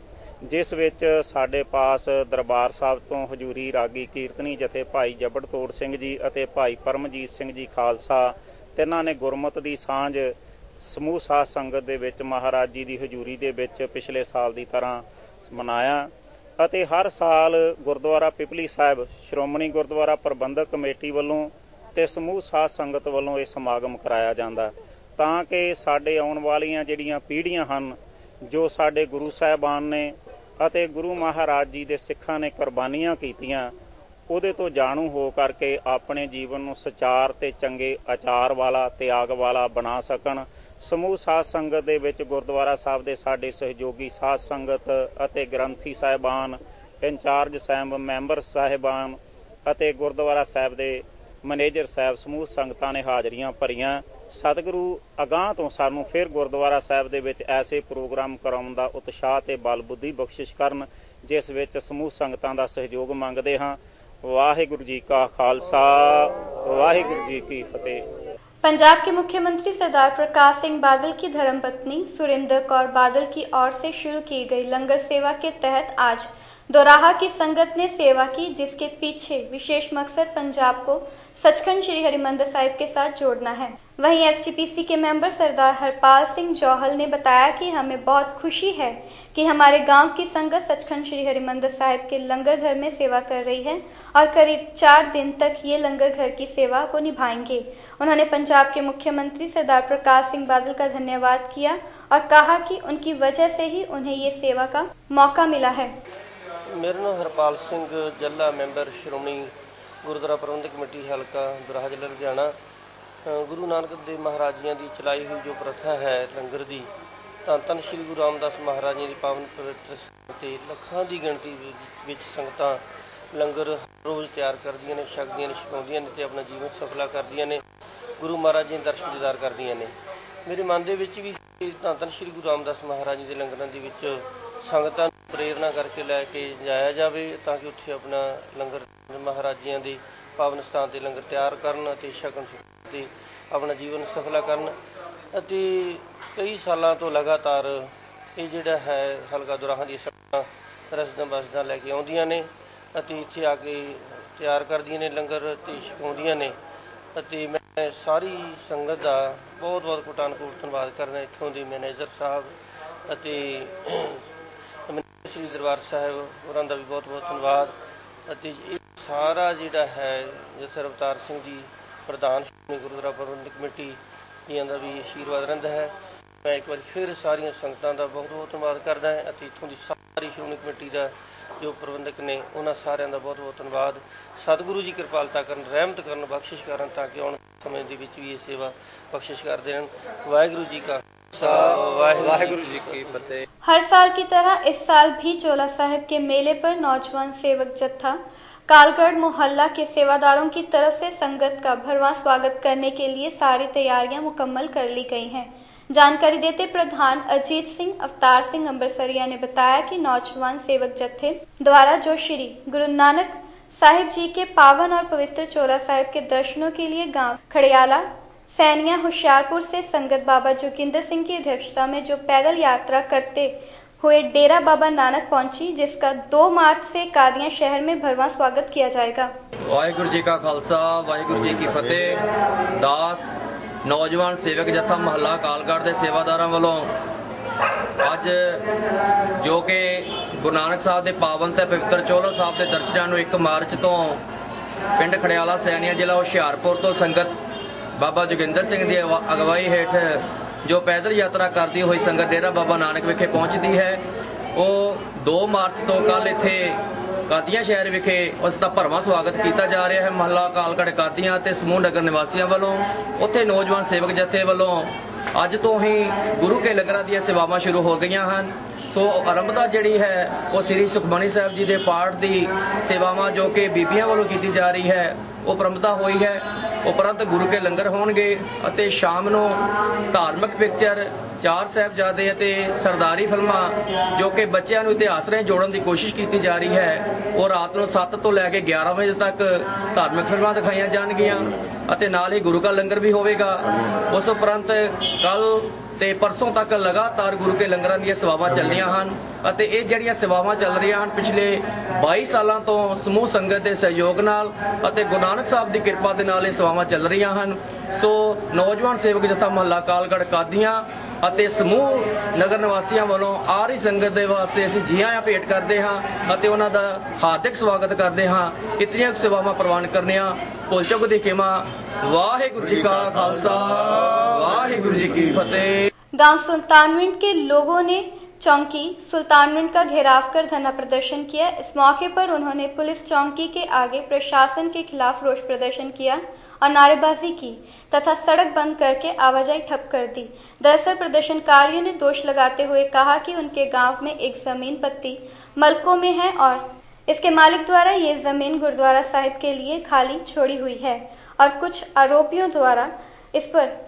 ਜਿਸ ਵਿੱਚ ਸਾਡੇ ਪਾਸ ਦਰਬਾਰ ਸਾਹਿਬ ਤੋਂ ਹਜੂਰੀ ਰਾਗੀ ਕੀਰਤਨੀ ਜਥੇ ਭਾਈ ਜਬੜ ਤੋੜ ਸਿੰਘ ਜੀ ਅਤੇ ਭਾਈ ਪਰਮਜੀਤ ਸਿੰਘ ਜੀ ਖਾਲਸਾ ਤਿੰਨਾਂ ਨੇ ਗੁਰਮਤਿ ਦੀ ਸਾਂਝ ਸਮੂਹ ਸਾਧ ਸੰਗਤ ਦੇ ਵਿੱਚ ਮਹਾਰਾਜ ਜੀ ਦੀ ਹਜੂਰੀ ਦੇ ਵਿੱਚ ਪਿਛਲੇ ਸਾਲ ਦੀ ਤਰ੍ਹਾਂ ਮਨਾਇਆ ਅਤੇ ਹਰ ਸਾਲ ਗੁਰਦੁਆਰਾ ਪਿਪਲੀ ਸਾਹਿਬ, ਸ਼੍ਰੋਮਣੀ ਗੁਰਦੁਆਰਾ ਪ੍ਰਬੰਧਕ ਕਮੇਟੀ ਵੱਲੋਂ ਤੇ ਸਮੂਹ ਸਾਧ ਸੰਗਤ ਵੱਲੋਂ ਇਹ ਸਮਾਗਮ ਕਰਾਇਆ ਜਾਂਦਾ। ਤਾਂ ਕਿ ਸਾਡੇ ਆਉਣ ਵਾਲੀਆਂ ਜਿਹੜੀਆਂ ਪੀੜ੍ਹੀਆਂ ਹਨ, ਜੋ ਸਾਡੇ ਗੁਰੂ ਸਾਹਿਬਾਨ ਨੇ ਅਤੇ ਗੁਰੂ ਮਹਾਰਾਜ ਜੀ ਦੇ ਸਿੱਖਾਂ ਨੇ ਕੁਰਬਾਨੀਆਂ ਕੀਤੀਆਂ, ਉਹਦੇ ਤੋਂ ਜਾਣੂ ਹੋ ਕਰਕੇ ਆਪਣੇ ਜੀਵਨ ਨੂੰ ਸਚਾਰ ਤੇ ਚੰਗੇ ਆਚਾਰ ਵਾਲਾ, ਤਿਆਗ ਵਾਲਾ ਬਣਾ ਸਕਣ ਸਮੂਹ ਸਾਧ ਸੰਗਤ ਦੇ ਵਿੱਚ ਗੁਰਦੁਆਰਾ ਸਾਹਿਬ ਦੇ ਸਾਡੇ ਸਹਿਯੋਗੀ ਸਾਧ ਸੰਗਤ ਅਤੇ ਗ੍ਰੰਥੀ ਸਾਹਿਬਾਨ, ਇੰਚਾਰਜ ਸਾਹਿਬ, ਮੈਂਬਰ ਸਾਹਿਬਾਨ ਅਤੇ ਗੁਰਦੁਆਰਾ ਸਾਹਿਬ ਦੇ ਮੈਨੇਜਰ ਸਾਹਿਬ ਸਮੂਹ ਸੰਗਤਾਂ ਨੇ ਹਾਜ਼ਰੀਆਂ ਭਰੀਆਂ। ਸਤਿਗੁਰੂ ਅਗਾਹ ਤੋਂ ਸਾਨੂੰ ਫਿਰ ਗੁਰਦੁਆਰਾ ਸਾਹਿਬ ਦੇ ਵਿੱਚ ਐਸੇ ਪ੍ਰੋਗਰਾਮ ਕਰਾਉਣ ਦਾ ਉਤਸ਼ਾਹ ਤੇ ਬਲ ਬੁੱਧੀ ਬਖਸ਼ਿਸ਼ ਕਰਨ, ਜਿਸ ਵਿੱਚ ਸਮੂਹ ਸੰਗਤਾਂ ਦਾ ਸਹਿਯੋਗ ਮੰਗਦੇ ਹਾਂ। ਵਾਹਿਗੁਰੂ ਜੀ ਕਾ ਖਾਲਸਾ, ਵਾਹਿਗੁਰੂ ਜੀ ਕੀ ਫਤਿਹ। पंजाब के मुख्यमंत्री सरदार प्रकाश सिंह बादल की धर्मपत्नी सुरेंद्र कौर बादल की ओर से शुरू की गई लंगर सेवा के तहत आज दोराहा की संगत ने सेवा की, जिसके पीछे विशेष मकसद पंजाब को सचखंड श्री हरिमंदिर साहिब के साथ जोड़ना है। वहीं एसटीपीसी के मेंबर सरदार हरपाल सिंह जौहल ने बताया कि हमें बहुत खुशी है कि हमारे गाँव की संगत सचखंड श्री हरिमंदिर साहिब के लंगर घर में सेवा कर रही है और करीब चार दिन तक ये लंगर घर की सेवा को निभाएँगे। उन्होंने पंजाब के मुख्यमंत्री सरदार प्रकाश सिंह बादल का धन्यवाद किया और कहा कि उनकी वजह से ही उन्हें ये सेवा का मौका मिला है। ਮੇਰੇ ਨਾਲ ਹਰਪਾਲ ਸਿੰਘ ਜੱਲਾ, ਮੈਂਬਰ ਸ਼੍ਰੋਮਣੀ ਗੁਰਦੁਆਰਾ ਪ੍ਰਬੰਧਕ ਕਮੇਟੀ, ਹਲਕਾ ਦੁਰਾਹਾ ਲੁਧਿਆਣਾ। ਗੁਰੂ ਨਾਨਕ ਦੇਵ ਮਹਾਰਾਜ ਜੀਆਂ ਦੀ ਚਲਾਈ ਹੋਈ ਜੋ ਪ੍ਰਥਾ ਹੈ ਲੰਗਰ ਦੀ, ਤਾਂ ਧੰਨ ਸ਼੍ਰੀ ਗੁਰੂ ਰਾਮਦਾਸ ਮਹਾਰਾਜ ਜੀ ਦੀ ਪਾਵਨ ਪਵਿੱਤਰ ਸਥਾਨ ਤੇ ਲੱਖਾਂ ਦੀ ਗਿਣਤੀ ਵਿੱਚ- ਸੰਗਤਾਂ ਲੰਗਰ ਰੋਜ਼ ਤਿਆਰ ਕਰਦੀਆਂ ਨੇ, ਛਕਦੀਆਂ ਨੇ, ਛਕਾਉਂਦੀਆਂ ਨੇ ਤੇ ਆਪਣਾ ਜੀਵਨ ਸਫਲਾ ਕਰਦੀਆਂ ਨੇ, ਗੁਰੂ ਮਹਾਰਾਜ ਜੀ ਦੇ ਦਰਸ਼ਨ ਦੀਦਾਰ ਕਰਦੀਆਂ ਨੇ। ਮੇਰੇ ਮਨ ਦੇ ਵਿੱਚ ਵੀ ਤਾਂ ਧੰਨ ਸ਼੍ਰੀ ਗੁਰੂ ਰਾਮਦਾਸ ਮਹਾਰਾਜ ਜੀ ਦੇ ਲੰਗਰਾਂ ਦੇ ਵਿੱਚ ਸੰਗਤਾਂ ਨੂੰ ਪ੍ਰੇਰਣਾ ਕਰਕੇ ਲੈ ਕੇ ਜਾਇਆ ਜਾਵੇ ਤਾਂ ਕਿ ਉੱਥੇ ਆਪਣਾ ਲੰਗਰ ਮਹਾਰਾਜ ਜੀਆਂ ਦੇ ਪਾਵਨ ਸਥਾਨ ਤੇ ਲੰਗਰ ਤਿਆਰ ਕਰਨ ਅਤੇ ਛਕਣ ਤੇ ਆਪਣਾ ਜੀਵਨ ਸਫਲਾ ਕਰਨ। ਅਤੇ ਕਈ ਸਾਲਾਂ ਤੋਂ ਲਗਾਤਾਰ ਇਹ ਜਿਹੜਾ ਹੈ ਹਲਕਾ ਦੁਰਾਹਾਂ ਦੀ ਸੰਗਤਾਂ ਰਸਦਾਂ ਬਸਦਾਂ ਲੈ ਕੇ ਆਉਂਦੀਆਂ ਨੇ ਅਤੇ ਇੱਥੇ ਆ ਕੇ ਤਿਆਰ ਕਰਦੀਆਂ ਨੇ, ਲੰਗਰ ਤੇ ਛਕਾਉਂਦੀਆਂ ਨੇ। ਅਤੇ ਮੈਂ ਸਾਰੀ ਸੰਗਤ ਦਾ ਬਹੁਤ ਬਹੁਤ ਕੋਟਾਨ ਕੋਟ ਧੰਨਵਾਦ ਕਰਦਾ ਇੱਥੋਂ ਦੇ ਮੈਨੇਜਰ ਸਾਹਿਬ ਅਤੇ ਸ੍ਰੀ ਦਰਬਾਰ ਸਾਹਿਬ, ਉਹਨਾਂ ਦਾ ਵੀ ਬਹੁਤ ਬਹੁਤ ਧੰਨਵਾਦ। ਅਤੇ ਇਹ ਸਾਰਾ ਜਿਹੜਾ ਹੈ, ਜਸਰ ਅਵਤਾਰ ਸਿੰਘ ਜੀ, ਪ੍ਰਧਾਨ ਸ਼੍ਰੋਮਣੀ ਗੁਰਦੁਆਰਾ ਪ੍ਰਬੰਧਕ ਕਮੇਟੀ ਜੀਆਂ ਦਾ ਵੀ ਆਸ਼ੀਰਵਾਦ ਰਹਿੰਦਾ ਹੈ। ਮੈਂ ਇੱਕ ਵਾਰ ਫਿਰ ਸਾਰੀਆਂ ਸੰਗਤਾਂ ਦਾ ਬਹੁਤ ਬਹੁਤ ਧੰਨਵਾਦ ਕਰਦਾ ਹਾਂ ਅਤੇ ਇੱਥੋਂ ਦੀ ਸਾਰੀ ਸ਼੍ਰੋਮਣੀ ਕਮੇਟੀ ਦਾ ਜੋ ਪ੍ਰਬੰਧਕ ਨੇ ਉਹਨਾਂ ਸਾਰਿਆਂ ਦਾ ਬਹੁਤ ਬਹੁਤ ਧੰਨਵਾਦ ਸਤਿਗੁਰੂ ਜੀ ਕਿਰਪਾਲਤਾ ਕਰਨ ਰਹਿਮਤ ਕਰਨ ਬਖਸ਼ਿਸ਼ ਕਰਨ ਤਾਂ ਕਿ ਆਉਣ ਸਮੇਂ ਦੇ ਵਿੱਚ ਵੀ ਇਹ ਸੇਵਾ ਬਖਸ਼ਿਸ਼ ਕਰਦੇ ਰਹਿਣ ਵਾਹਿਗੁਰੂ ਜੀ ਕਾ ਖਾਲਸਾ ਵਾਹਿਗੁਰੂ ਜੀ ਕੀ ਫਤਿਹ हर साल की तरह इस साल भी चोला साहिब के मेले पर नौजवान सेवक जत्था कालगढ़ मोहल्ला के सेवादारों की तरफ से संगत का भरवा स्वागत करने के लिए सारी तैयारियां मुकम्मल कर ली गई हैं जानकारी देते प्रधान अजीत सिंह अवतार सिंह अम्बरसरिया ने बताया कि नौजवान सेवक जत्थे द्वारा जो श्री गुरु नानक साहिब जी के पावन और पवित्र चोला साहिब के दर्शनों के लिए गाँव खड़ियाला, सैनिया, होशियारपुर से संगत बाबा जोगिंदर सिंह की अध्यक्षता में जो पैदल यात्रा करते हुए डेरा बाबा नानक पहुँची, जिसका 2 मार्च से कादिया शहर में भरवा स्वागत किया जाएगा। वाहिगुरु जी का खालसा, वाहिगुरु जी की फतेह, दास ਨੌਜਵਾਨ ਸੇਵਕ ਜਥਾ ਮਹੱਲਾ ਕਾਲਗੜ੍ਹ ਦੇ ਸੇਵਾਦਾਰਾਂ ਵੱਲੋਂ ਅੱਜ ਜੋ ਕਿ ਗੁਰੂ ਨਾਨਕ ਸਾਹਿਬ ਦੇ ਪਾਵਨ ਤੇ ਪਵਿੱਤਰ ਚੋਲਾ ਸਾਹਿਬ ਦੇ ਦਰਸ਼ਨਾਂ ਨੂੰ 1 ਮਾਰਚ ਤੋਂ ਪਿੰਡ ਖੜਿਆਲਾ, ਸੈਣੀਆਂ ਜ਼ਿਲ੍ਹਾ ਹੁਸ਼ਿਆਰਪੁਰ ਤੋਂ ਸੰਗਤ ਬਾਬਾ ਜੋਗਿੰਦਰ ਸਿੰਘ ਦੀ ਅਗਵਾ- ਅਗਵਾਈ ਹੇਠ ਜੋ ਪੈਦਲ ਯਾਤਰਾ ਕਰਦੀ ਹੋਈ ਸੰਗਤ ਡੇਰਾ ਬਾਬਾ ਨਾਨਕ ਵਿਖੇ ਪਹੁੰਚਦੀ ਹੈ। ਉਹ 2 ਮਾਰਚ ਤੋਂ ਕੱਲ ਇੱਥੇ ਕਾਦੀਆਂ ਸ਼ਹਿਰ ਵਿਖੇ ਉਸ ਦਾ ਭਰਵਾਂ ਸਵਾਗਤ ਕੀਤਾ ਜਾ ਰਿਹਾ ਹੈ। ਮਹੱਲਾ ਕਾਲਗੜ੍ਹ ਕਾਦੀਆਂ ਤੇ ਸਮੂਹ ਨਗਰ ਨਿਵਾਸੀਆਂ ਵੱਲੋਂ ਉੱਥੇ ਨੌਜਵਾਨ ਸੇਵਕ ਜਥੇ ਵੱਲੋਂ ਅੱਜ ਤੋਂ ਹੀ ਗੁਰੂ ਕੇ ਲੰਗਰਾਂ ਦੀਆਂ ਸੇਵਾਵਾਂ ਸ਼ੁਰੂ ਹੋ ਗਈਆਂ ਹਨ। ਸੋ ਆਰੰਭਤਾ ਜਿਹੜੀ ਹੈ, ਉਹ ਸ੍ਰੀ ਸੁਖਮਨੀ ਸਾਹਿਬ ਜੀ ਦੇ ਪਾਠ ਦੀ ਸੇਵਾਵਾਂ ਜੋ ਕਿ ਬੀਬੀਆਂ ਵੱਲੋਂ ਕੀਤੀ ਜਾ ਰਹੀ ਹੈ, ਉਹ ਉਪਰਮਤਾ ਹੋਈ ਹੈ। ਉਪਰੰਤ ਗੁਰੂ ਕੇ ਲੰਗਰ ਹੋਣਗੇ ਅਤੇ ਸ਼ਾਮ ਨੂੰ ਧਾਰਮਿਕ ਪਿਕਚਰ ਚਾਰ ਸਾਹਿਬਜ਼ਾਦੇ ਅਤੇ ਸਰਦਾਰੀ ਫਿਲਮਾਂ, ਜੋ ਕਿ ਬੱਚਿਆਂ ਨੂੰ ਇਤਿਹਾਸ ਨਾਲ ਜੋੜਨ ਦੀ ਕੋਸ਼ਿਸ਼ ਕੀਤੀ ਜਾ ਰਹੀ ਹੈ, ਉਹ ਰਾਤ ਨੂੰ 7 ਤੋਂ ਲੈ ਕੇ 11 ਵਜੇ ਤੱਕ ਧਾਰਮਿਕ ਫਿਲਮਾਂ ਦਿਖਾਈਆਂ ਜਾਣਗੀਆਂ ਅਤੇ ਨਾਲ ਹੀ ਗੁਰੂ ਕਾ ਲੰਗਰ ਵੀ ਹੋਵੇਗਾ। ਉਸ ਉਪਰੰਤ ਕੱਲ ਤੇ ਪਰਸੋਂ ਤੱਕ ਲਗਾਤਾਰ ਗੁਰੂ ਕੇ ਲੰਗਰਾਂ ਦੀਆਂ ਸੇਵਾਵਾਂ ਚੱਲੀਆਂ ਹਨ ਅਤੇ ਇਹ ਜਿਹੜੀਆਂ ਸੇਵਾਵਾਂ ਚੱਲ ਰਹੀਆਂ ਹਨ, ਪਿਛਲੇ 22 ਸਾਲਾਂ ਤੋਂ ਸਮੂਹ ਸੰਗਤ ਦੇ ਸਹਿਯੋਗ ਨਾਲ ਅਤੇ ਗੁਰੂ ਨਾਨਕ ਸਾਹਿਬ ਦੀ ਕਿਰਪਾ ਦੇ ਨਾਲ ਇਹ ਸੇਵਾਵਾਂ ਚੱਲ ਰਹੀਆਂ ਹਨ। ਸੋ ਨੌਜਵਾਨ ਸੇਵਕ ਜਥਾ ਮਹੱਲਾ ਕਾਲਗੜ੍ਹ ਕਾਦੀਆਂ ਅਤੇ ਸਮੂਹ ਨਗਰ ਨਿਵਾਸੀਆਂ ਵੱਲੋਂ ਆ ਰਹੀ ਸੰਗਤ ਦੇ ਵਾਸਤੇ ਅਸੀਂ ਜੀ ਆਇਆਂ ਭੇਟ ਕਰਦੇ ਹਾਂ ਅਤੇ ਉਹਨਾਂ ਦਾ ਹਾਰਦਿਕ ਸਵਾਗਤ ਕਰਦੇ ਹਾਂ। ਇਤਨੀਆਂ ਸੇਵਾਵਾਂ ਪ੍ਰਵਾਨ ਕਰਨੀਆਂ ਭੁੱਲ ਚੁੱਕ ਦੀ ਖਿਮਾ। ਵਾਹਿਗੁਰੂ ਜੀ ਕਾ ਖਾਲਸਾ, ਵਾਹਿਗੁਰੂ ਜੀ ਕੀ ਫਤਿਹ। गाँव सुल्तानविंड के लोगों ने चौकी सुल्तानविंड का घेराव कर धरना प्रदर्शन किया। इस मौके पर उन्होंने पुलिस चौकी के आगे प्रशासन के खिलाफ रोष प्रदर्शन किया और नारेबाजी की तथा सड़क बंद करके आवाजाही ठप कर दी। दरअसल प्रदर्शनकारियों ने दोष लगाते हुए कहा कि उनके गाँव में एक ज़मीन पत्ती मलकों में है और इसके मालिक द्वारा ये ज़मीन गुरुद्वारा साहिब के लिए खाली छोड़ी हुई है और कुछ आरोपियों द्वारा इस पर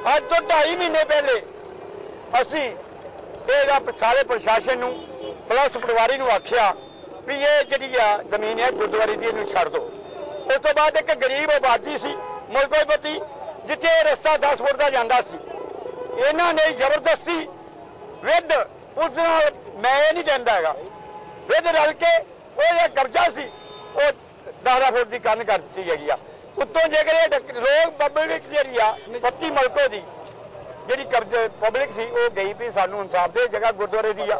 ਅੱਜ ਤੋਂ 2.5 ਮਹੀਨੇ ਪਹਿਲੇ ਅਸੀਂ ਇਹਦਾ ਸਾਰੇ ਪ੍ਰਸ਼ਾਸਨ ਨੂੰ ਪਲੱਸ ਪਟਵਾਰੀ ਨੂੰ ਆਖਿਆ ਵੀ ਇਹ ਜਿਹੜੀ ਆ ਜ਼ਮੀਨ ਹੈ ਗੁਰਦੁਆਰੇ ਦੀ ਇਹਨੂੰ ਛੱਡ ਦਿਓ। ਉਸ ਤੋਂ ਬਾਅਦ ਇੱਕ ਗਰੀਬ ਆਬਾਦੀ ਸੀ, ਮੁਲਕੋਪਤੀ, ਜਿੱਥੇ ਇਹ ਰਸਤਾ 10 ਫੁੱਟ ਦਾ ਜਾਂਦਾ ਸੀ। ਇਹਨਾਂ ਨੇ ਜ਼ਬਰਦਸਤੀ ਵਿਦ ਉਸ ਨਾਲ ਮੈਂ ਇਹ ਨਹੀਂ ਕਹਿੰਦਾ ਹੈਗਾ। ਵਿਦ ਰਲ ਕੇ ਉਹ ਜਿਹੜਾ ਕਬਜ਼ਾ ਸੀ, ਉਹ 10 ਫੁੱਟ ਦੀ ਕੰਨ ਕਰ ਦਿੱਤੀ ਹੈਗੀ ਆ। ਉੱਤੋਂ ਜੇਕਰ ਇਹ ਲੋਕ ਪਬਲਿਕ ਜਿਹੜੀ ਆ ਪੱਤੀ ਮਲਕੋ ਦੀ ਜਿਹੜੀ ਕਬਜ਼ੇ ਪਬਲਿਕ ਸੀ, ਉਹ ਗਈ ਵੀ ਸਾਨੂੰ ਇਨਸਾਫ ਦੇ ਜਗ੍ਹਾ ਗੁਰਦੁਆਰੇ ਦੀ ਆ।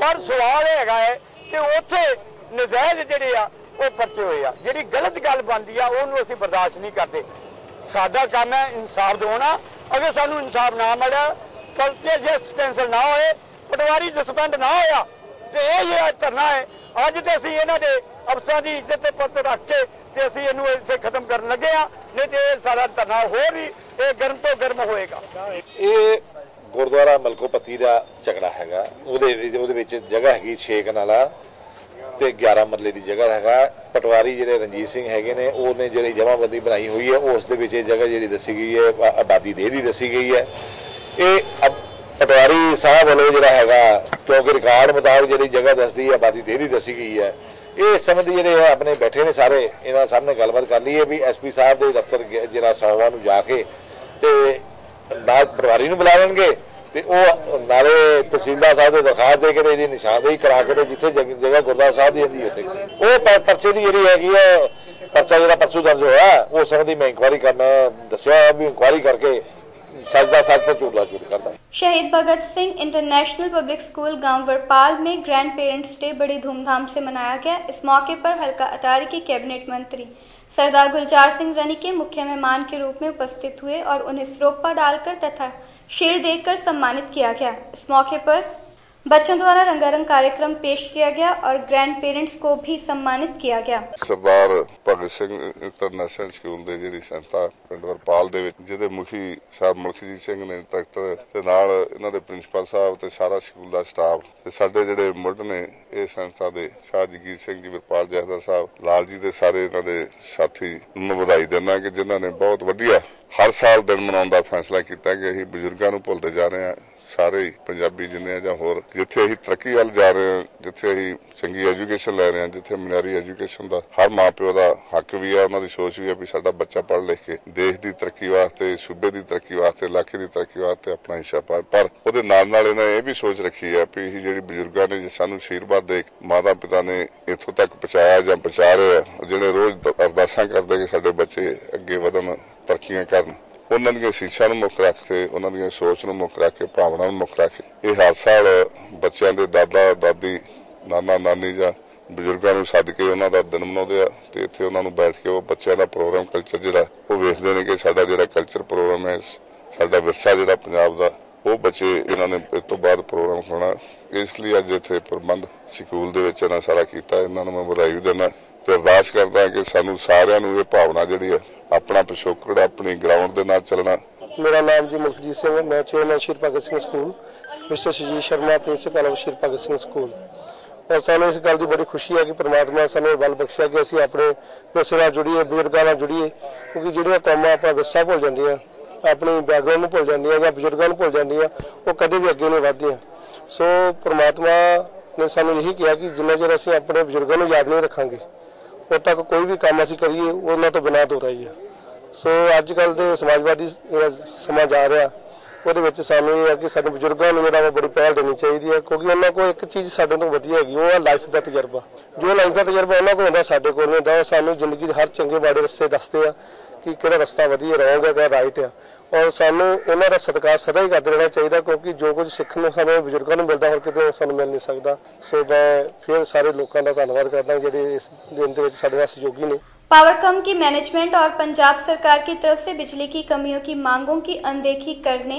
ਪਰ ਸਵਾਲ ਇਹ ਹੈਗਾ ਹੈ ਕਿ ਉੱਥੇ ਨਜਾਇਜ਼ ਜਿਹੜੇ ਆ, ਉਹ ਪਰਚੇ ਹੋਏ ਆ। ਜਿਹੜੀ ਗਲਤ ਗੱਲ ਬਣਦੀ ਆ, ਉਹਨੂੰ ਅਸੀਂ ਬਰਦਾਸ਼ਤ ਨਹੀਂ ਕਰਦੇ। ਸਾਡਾ ਕੰਮ ਹੈ ਇਨਸਾਫ ਦਿਵਾਉਣਾ। ਅਗਰ ਸਾਨੂੰ ਇਨਸਾਫ ਨਾ ਮਿਲਿਆ, ਪਰਚੇ ਜੇ ਕੈਂਸਲ ਨਾ ਹੋਏ, ਪਟਵਾਰੀ ਸਸਪੈਂਡ ਨਾ ਹੋਇਆ, ਤੇ ਇਹ ਜਿਹੜਾ ਧਰਨਾ ਹੈ, ਅੱਜ ਤੇ ਅਸੀਂ ਇਹਨਾਂ ਦੇ ਅਫਸਰਾਂ ਦੀ ਇੱਜ਼ਤ ਤੇ ਪੱਤ ਰੱਖ ਕੇ ਤੇ ਅਸੀਂ ਇਹਨੂੰ ਇੱਥੇ ਖਤਮ ਕਰਨ ਲੱਗੇ ਆ ਨਹੀਂ ਤੇ ਇਹ ਸਾਰਾ ਧਰਨਾ ਹੋਰ ਵੀ ਇਹ ਗਰਮ ਤੋਂ ਗਰਮ ਹੋਏਗਾ। ਇਹ ਗੁਰਦੁਆਰਾ ਮਲਕੋਪਤੀ ਦਾ ਝਗੜਾ ਹੈਗਾ। ਉਹਦੇ ਉਹਦੇ ਵਿੱਚ ਜਗ੍ਹਾ ਹੈਗੀ 6 ਕਨਾਲਾ ਤੇ 11 ਮਰਲੇ ਦੀ ਜਗ੍ਹਾ ਹੈਗਾ। ਪਟਵਾਰੀ ਜਿਹੜੇ ਰਣਜੀਤ ਸਿੰਘ ਹੈਗੇ ਨੇ, ਉਹਨੇ ਜਿਹੜੀ ਜਮਾਬੰਦੀ ਬਣਾਈ ਹੋਈ ਹੈ, ਉਸ ਦੇ ਵਿੱਚ ਇਹ ਜਗ੍ਹਾ ਜਿਹੜੀ ਦੱਸੀ ਗਈ ਹੈ ਆ- ਆਬਾਦੀ ਦੇ ਦੀ ਦੱਸੀ ਗਈ ਹੈ। ਇਹ ਪਟਵਾਰੀ ਸਾਹਿਬ ਵੱਲੋਂ ਜਿਹੜਾ ਹੈਗਾ, ਕਿਉਂਕਿ ਰਿਕਾਰਡ ਮੁਤਾਬਕ ਜਿਹੜੀ ਜਗ੍ਹਾ ਦੱਸਦੀ ਹੈ, ਆਬਾਦੀ ਦੇ ਦੀ ਦੱਸੀ ਗਈ ਹੈ। ਇਹ ਸੰਬੰਧੀ ਜਿਹੜੇ ਆਪਣੇ ਬੈਠੇ ਨੇ ਸਾਰੇ, ਇਹਨਾਂ ਸਾਹਮਣੇ ਗੱਲਬਾਤ ਕਰ ਲਈਏ ਹੈ ਵੀ ਐਸਪੀ ਸਾਹਿਬ ਦੇ ਦਫ਼ਤਰ ਜਿਹੜਾ ਸੋਮਵਾਰ ਨੂੰ ਜਾ ਕੇ ਤੇ ਨਾਲ ਪਰਿਵਾਰੀ ਨੂੰ ਬੁਲਾ ਲੈਣਗੇ ਤੇ ਉਹ ਨਾਲੇ ਤਹਿਸੀਲਦਾਰ ਸਾਹਿਬ ਦੇ ਦਰਖਾਸਤ ਦੇ ਕੇ ਤੇ ਇਹਦੀ ਨਿਸ਼ਾਨਦੇਹੀ ਕਰਾ ਕੇ ਤੇ ਜਿੱਥੇ ਜਗ੍ਹਾ ਗੁਰਦਾਸ ਸਾਹਿਬ ਦੀ ਹੁੰਦੀ ਉੱਥੇ ਉਹ ਪਰਚੇ ਦੀ ਜਿਹੜੀ ਹੈਗੀ ਹੈ ਪਰਚਾ ਜਿਹੜਾ ਪਰਸੂ ਦਰਜ ਹੋਇਆ, ਉਹ ਸੰਬੰਧੀ ਮੈਂ ਇਨਕੁਆਰੀ ਕਰਨਾ ਦੱਸਿਆ ਵੀ ਇਨਕੁਆਰੀ ਕਰਕੇ ਸੱਚ ਦਾ ਸੱਚ ਤੇ ਝੂਠ ਦਾ ਝੂਠ ਕਰਦਾ शहीद Bhagat Singh international public school गांव वरपाल में ग्रैंड पेरेंट्स डे बड़ी धूमधाम से मनाया गया इस मौके पर हल्का अटारी के कैबिनेट मंत्री सरदार गुलजार सिंह रनी के मुख्य मेहमान के रूप में उपस्थित हुए और उन्हें सरोपा डालकर तथा शील्ड देकर सम्मानित किया गया इस मौके पर बच्चों द्वारा रंगारंग कार्यक्रम पेश किया गया और ग्रैंड पेरेंट्स को भी सम्मानित किया गया ਸਰਦਾਰ ਭਗਤ ਸਿੰਘ ਇੰਟਰਨੈਸ਼ਨਲ ਸਕੂਲ ਦੇ ਜਿਹੜੀ ਸੰਸਥਾ ਪਿੰਡ ਵਰਪਾਲ ਦੇ ਵਿੱਚ ਜਿਹਦੇ ਮੁਖੀ ਸਾਹਿਬ ਮੁਖਜੀਤ ਸਿੰਘ ਨੇ ਡਾਇਰੈਕਟਰ ਤੇ ਨਾਲ ਇਹਨਾਂ ਦੇ ਪ੍ਰਿੰਸੀਪਲ ਸਾਹਿਬ ਤੇ ਸਾਰਾ ਸਕੂਲ ਦਾ ਸਟਾਫ ਤੇ ਸਾਡੇ ਜਿਹੜੇ ਮੁੱਢ ਨੇ ਇਹ ਸੰਸਥਾ ਦੇ ਸ਼ਾਹ ਜਗੀਰ ਸਿੰਘ ਜੀ ਵਰਪਾਲ ਜਹਦਰ ਸਾਹਿਬ ਲਾਲ ਜੀ ਦੇ ਸਾਰੇ ਇਹਨਾਂ ਦੇ ਸਾਥੀ ਨੂੰ ਵਧਾਈ ਦਿੰਦਾ ਕਿ ਜਿਨ੍ਹਾਂ ਨੇ ਬਹੁਤ ਵਧੀਆ ਹਰ ਸਾਲ ਦਿਨ ਮਨਾਉਣ ਦਾ ਫੈਸਲਾ ਕੀਤਾ ਕਿ ਅਸੀਂ ਬਜ਼ੁਰਗਾਂ ਨੂੰ ਭੁੱਲਦੇ ਜਾ ਰਹੇ ਹਾਂ ਸਾਰੇ ਪੰਜਾਬੀ ਜਿੰਨੇ ਆ ਜਾਂ ਹੋਰ, ਜਿੱਥੇ ਅਸੀਂ ਤਰੱਕੀ ਵੱਲ ਜਾ ਰਹੇ ਹਾਂ, ਜਿੱਥੇ ਅਸੀਂ ਚੰਗੀ ਐਜੂਕੇਸ਼ਨ ਲੈ ਰਹੇ ਹਾਂ, ਜਿੱਥੇ ਮਨਿਆਰੀ ਐਜੂਕੇਸ਼ਨ ਦਾ ਹਰ ਮਾਪਿਓ ਦਾ ਹੱਕ ਵੀ ਆ, ਉਹਨਾਂ ਦੀ ਸੋਚ ਵੀ ਆ ਵੀ ਸਾਡਾ ਬੱਚਾ ਪੜ੍ਹ ਲਿਖ ਕੇ ਦੇਸ਼ ਦੀ ਤਰੱਕੀ ਵਾਸਤੇ, ਸੂਬੇ ਦੀ ਤਰੱਕੀ ਵਾਸਤੇ, ਇਲਾਕੇ ਦੀ ਤਰੱਕੀ ਵਾਸਤੇ ਆਪਣਾ ਹਿੱਸਾ ਪਾ, ਪਰ ਉਹਦੇ ਨਾਲ ਨਾਲ ਇਹਨਾਂ ਇਹ ਵੀ ਸੋਚ ਰੱਖੀ ਹੈ ਵੀ ਇਹ ਜਿਹੜੀ ਬਜ਼ੁਰਗਾਂ ਨੇ, ਜੇ ਸਾਨੂੰ ਆਸ਼ੀਰਵਾਦ ਦੇ ਮਾਤਾ ਪਿਤਾ ਨੇ ਇੱਥੋਂ ਤੱਕ ਪਹੁੰਚਾਇਆ ਜਾਂ ਪਹੁੰਚਾ ਰਹੇ ਜਿਹੜੇ ਰੋਜ਼ ਅਰਦਾਸਾਂ ਕਰਦੇ ਕਿ ਸਾਡੇ ਬੱਚੇ ਅੱਗੇ ਵਧਣ, ਤਰੱਕੀਆਂ ਕਰਨ ਉਹਨਾਂ ਦੀਆਂ ਸਿੱਖਿਆ ਨੂੰ ਮੁੱਖ ਰੱਖ ਕੇ, ਉਹਨਾਂ ਦੀਆਂ ਸੋਚ ਨੂੰ ਮੁੱਖ ਰੱਖ ਕੇ, ਭਾਵਨਾ ਨੂੰ ਮੁੱਖ ਰੱਖ ਕੇ। ਇਹ ਹਰ ਸਾਲ ਬੱਚਿਆਂ ਦੇ ਦਾਦਾ, ਦਾਦੀ, ਨਾਨਾ, ਨਾਨੀ ਜਾਂ ਬਜ਼ੁਰਗਾਂ ਨੂੰ ਸੱਦ ਕੇ ਉਹਨਾਂ ਦਾ ਦਿਨ ਮਨਾਉਂਦੇ ਆ ਤੇ ਇੱਥੇ ਉਹਨਾਂ ਨੂੰ ਬੈਠ ਕੇ ਉਹ ਬੱਚਿਆਂ ਦਾ ਪ੍ਰੋਗਰਾਮ ਕਲਚਰ ਜਿਹੜਾ, ਉਹ ਵੇਖਦੇ ਨੇ ਕਿ ਸਾਡਾ ਜਿਹੜਾ ਕਲਚਰ ਪ੍ਰੋਗਰਾਮ ਹੈ, ਸਾਡਾ ਵਿਰਸਾ ਜਿਹੜਾ ਪੰਜਾਬ ਦਾ, ਉਹ ਬੱਚੇ ਇਹਨਾਂ ਨੇ ਇਸ ਤੋਂ ਬਾਅਦ ਪ੍ਰੋਗਰਾਮ ਖਾਣਾ ਇਸ ਲਈ ਅੱਜ ਇੱਥੇ ਪ੍ਰਬੰਧ ਸਕੂਲ ਦੇ ਵਿੱਚ ਇਹਨਾਂ ਸਾਰਾ ਕੀਤਾ। ਇਹਨਾਂ ਨੂੰ ਮੈਂ ਵਧਾਈ ਵੀ ਦਿੰਦਾ ਤੇ ਅਰਦਾਸ ਕਰਦਾ ਕਿ ਸਾਨੂੰ ਸਾਰਿਆਂ ਨੂੰ ਇਹ ਭਾਵਨਾ ਜਿਹੜੀ ਹੈ ਆਪਣਾ ਪਿਛੋਕੜ, ਆਪਣੀ ਗਰਾਊਂਡ ਦੇ ਨਾਲ ਚੱਲਣਾ। ਮੇਰਾ ਨਾਮ ਜੀ ਮੁਲਕਜੀਤ ਸਿੰਘ ਹੈ। ਮੈਂ chairman Shri Bhagat Singh school, mister ਸ਼ਜੀਤ Sharma, principal of Shri Bhagat Singh school. ਔਰ ਸਾਨੂੰ ਇਸ ਗੱਲ ਦੀ ਬੜੀ ਖੁਸ਼ੀ ਹੈ ਕਿ ਪ੍ਰਮਾਤਮਾ ਸਾਨੂੰ ਬਲ ਬਖਸ਼ਿਆ ਕਿ ਅਸੀਂ ਆਪਣੇ ਵਿਰਸੇ ਨਾਲ ਜੁੜੀਏ, ਬਜ਼ੁਰਗਾਂ ਨਾਲ ਜੁੜੀਏ, ਕਿਉਂਕਿ ਜਿਹੜੀਆਂ ਕੌਮਾਂ ਆਪਣਾ ਵਿਰਸਾ ਭੁੱਲ ਜਾਂਦੀਆਂ, ਆਪਣੀ ਬੈਕਗ੍ਰਾਉਂਡ ਨੂੰ ਭੁੱਲ ਜਾਂਦੀਆਂ ਜਾਂ ਬਜ਼ੁਰਗਾਂ ਨੂੰ ਭੁੱਲ ਜਾਂਦੀਆਂ, ਉਹ ਕਦੇ ਵੀ ਅੱਗੇ ਨਹੀਂ ਵਧਦੀਆਂ। ਸੋ ਪ੍ਰਮਾਤਮਾ ਨੇ ਸਾਨੂੰ ਇਹੀ ਕਿਹਾ ਕਿ ਜਿੰਨਾ ਚਿਰ ਅਸੀਂ ਆਪਣੇ ਬਜ਼ੁਰਗਾਂ ਨੂੰ ਯਾਦ ਨਹੀਂ ਰੱਖਾਂਗੇ ਉਦੋਂ ਤੱਕ ਕੋਈ ਵੀ ਕੰਮ ਅਸੀਂ ਕਰੀਏ, ਉਹਨਾਂ ਤੋਂ ਬਿਨਾਂ ਅਧੂਰਾ ਹੀ ਆ। ਸੋ ਅੱਜ ਕੱਲ ਦੇ ਸਮਾਜਵਾਦੀ ਜਿਹੜਾ ਸਮਾਂ ਜਾ ਰਿਹਾ, ਉਹਦੇ ਵਿੱਚ ਸਾਨੂੰ ਇਹ ਹੈ ਕਿ ਸਾਡੇ ਬਜ਼ੁਰਗਾਂ ਨੂੰ ਜਿਹੜਾ ਵਾ ਬੜੀ ਪਹਿਲ ਦੇਣੀ ਚਾਹੀਦੀ ਹੈ, ਕਿਉਂਕਿ ਉਹਨਾਂ ਕੋਲ ਇੱਕ ਚੀਜ਼ ਸਾਡੇ ਤੋਂ ਵਧੀਆ ਹੈਗੀ, ਉਹ ਹੈ ਲਾਈਫ ਦਾ ਤਜਰਬਾ। ਜੋ ਲਾਈਫ ਦਾ ਤਜਰਬਾ ਉਹਨਾਂ ਕੋਲ ਹੁੰਦਾ, ਸਾਡੇ ਕੋਲ ਨਹੀਂ ਹੁੰਦਾ, ਉਹ ਸਾਨੂੰ ਜ਼ਿੰਦਗੀ ਦੇ ਹਰ ਚੰਗੇ ਮਾੜੇ ਰਸਤੇ ਦੱਸਦੇ ਆ ਕਿ ਕਿਹੜਾ ਰਸਤਾ ਵਧੀਆ ਰੋਂਗ ਹੈ ਕਿਹੜਾ ਰਾਈਟ ਆ। ਔਰ ਸਾਨੂੰ ਇਹਨਾਂ ਦਾ ਸਤਿਕਾਰ ਸਦਾ ਹੀ ਕਰਦੇ ਰਹਿਣਾ ਚਾਹੀਦਾ ਕਿਉਂਕਿ ਜੋ ਕੁਝ ਸਿੱਖਣ ਨੂੰ ਸਾਨੂੰ ਬਜ਼ੁਰਗਾਂ ਨੂੰ ਮਿਲਦਾ ਹੋਰ ਕਿਤੇ ਸਾਨੂੰ ਮਿਲ ਨਹੀਂ ਸਕਦਾ ਸੋ ਮੈਂ ਫਿਰ ਸਾਰੇ ਲੋਕਾਂ ਦਾ ਧੰਨਵਾਦ ਕਰਦਾ ਜਿਹੜੇ ਇਸ ਦਿਨ ਦੇ ਵਿੱਚ ਸਾਡੇ ਨਾਲ ਸਹਿਯੋਗੀ ਨੇ पावरकॉम की मैनेजमेंट और पंजाब सरकार की तरफ से बिजली की कमियों की मांगों की अनदेखी करने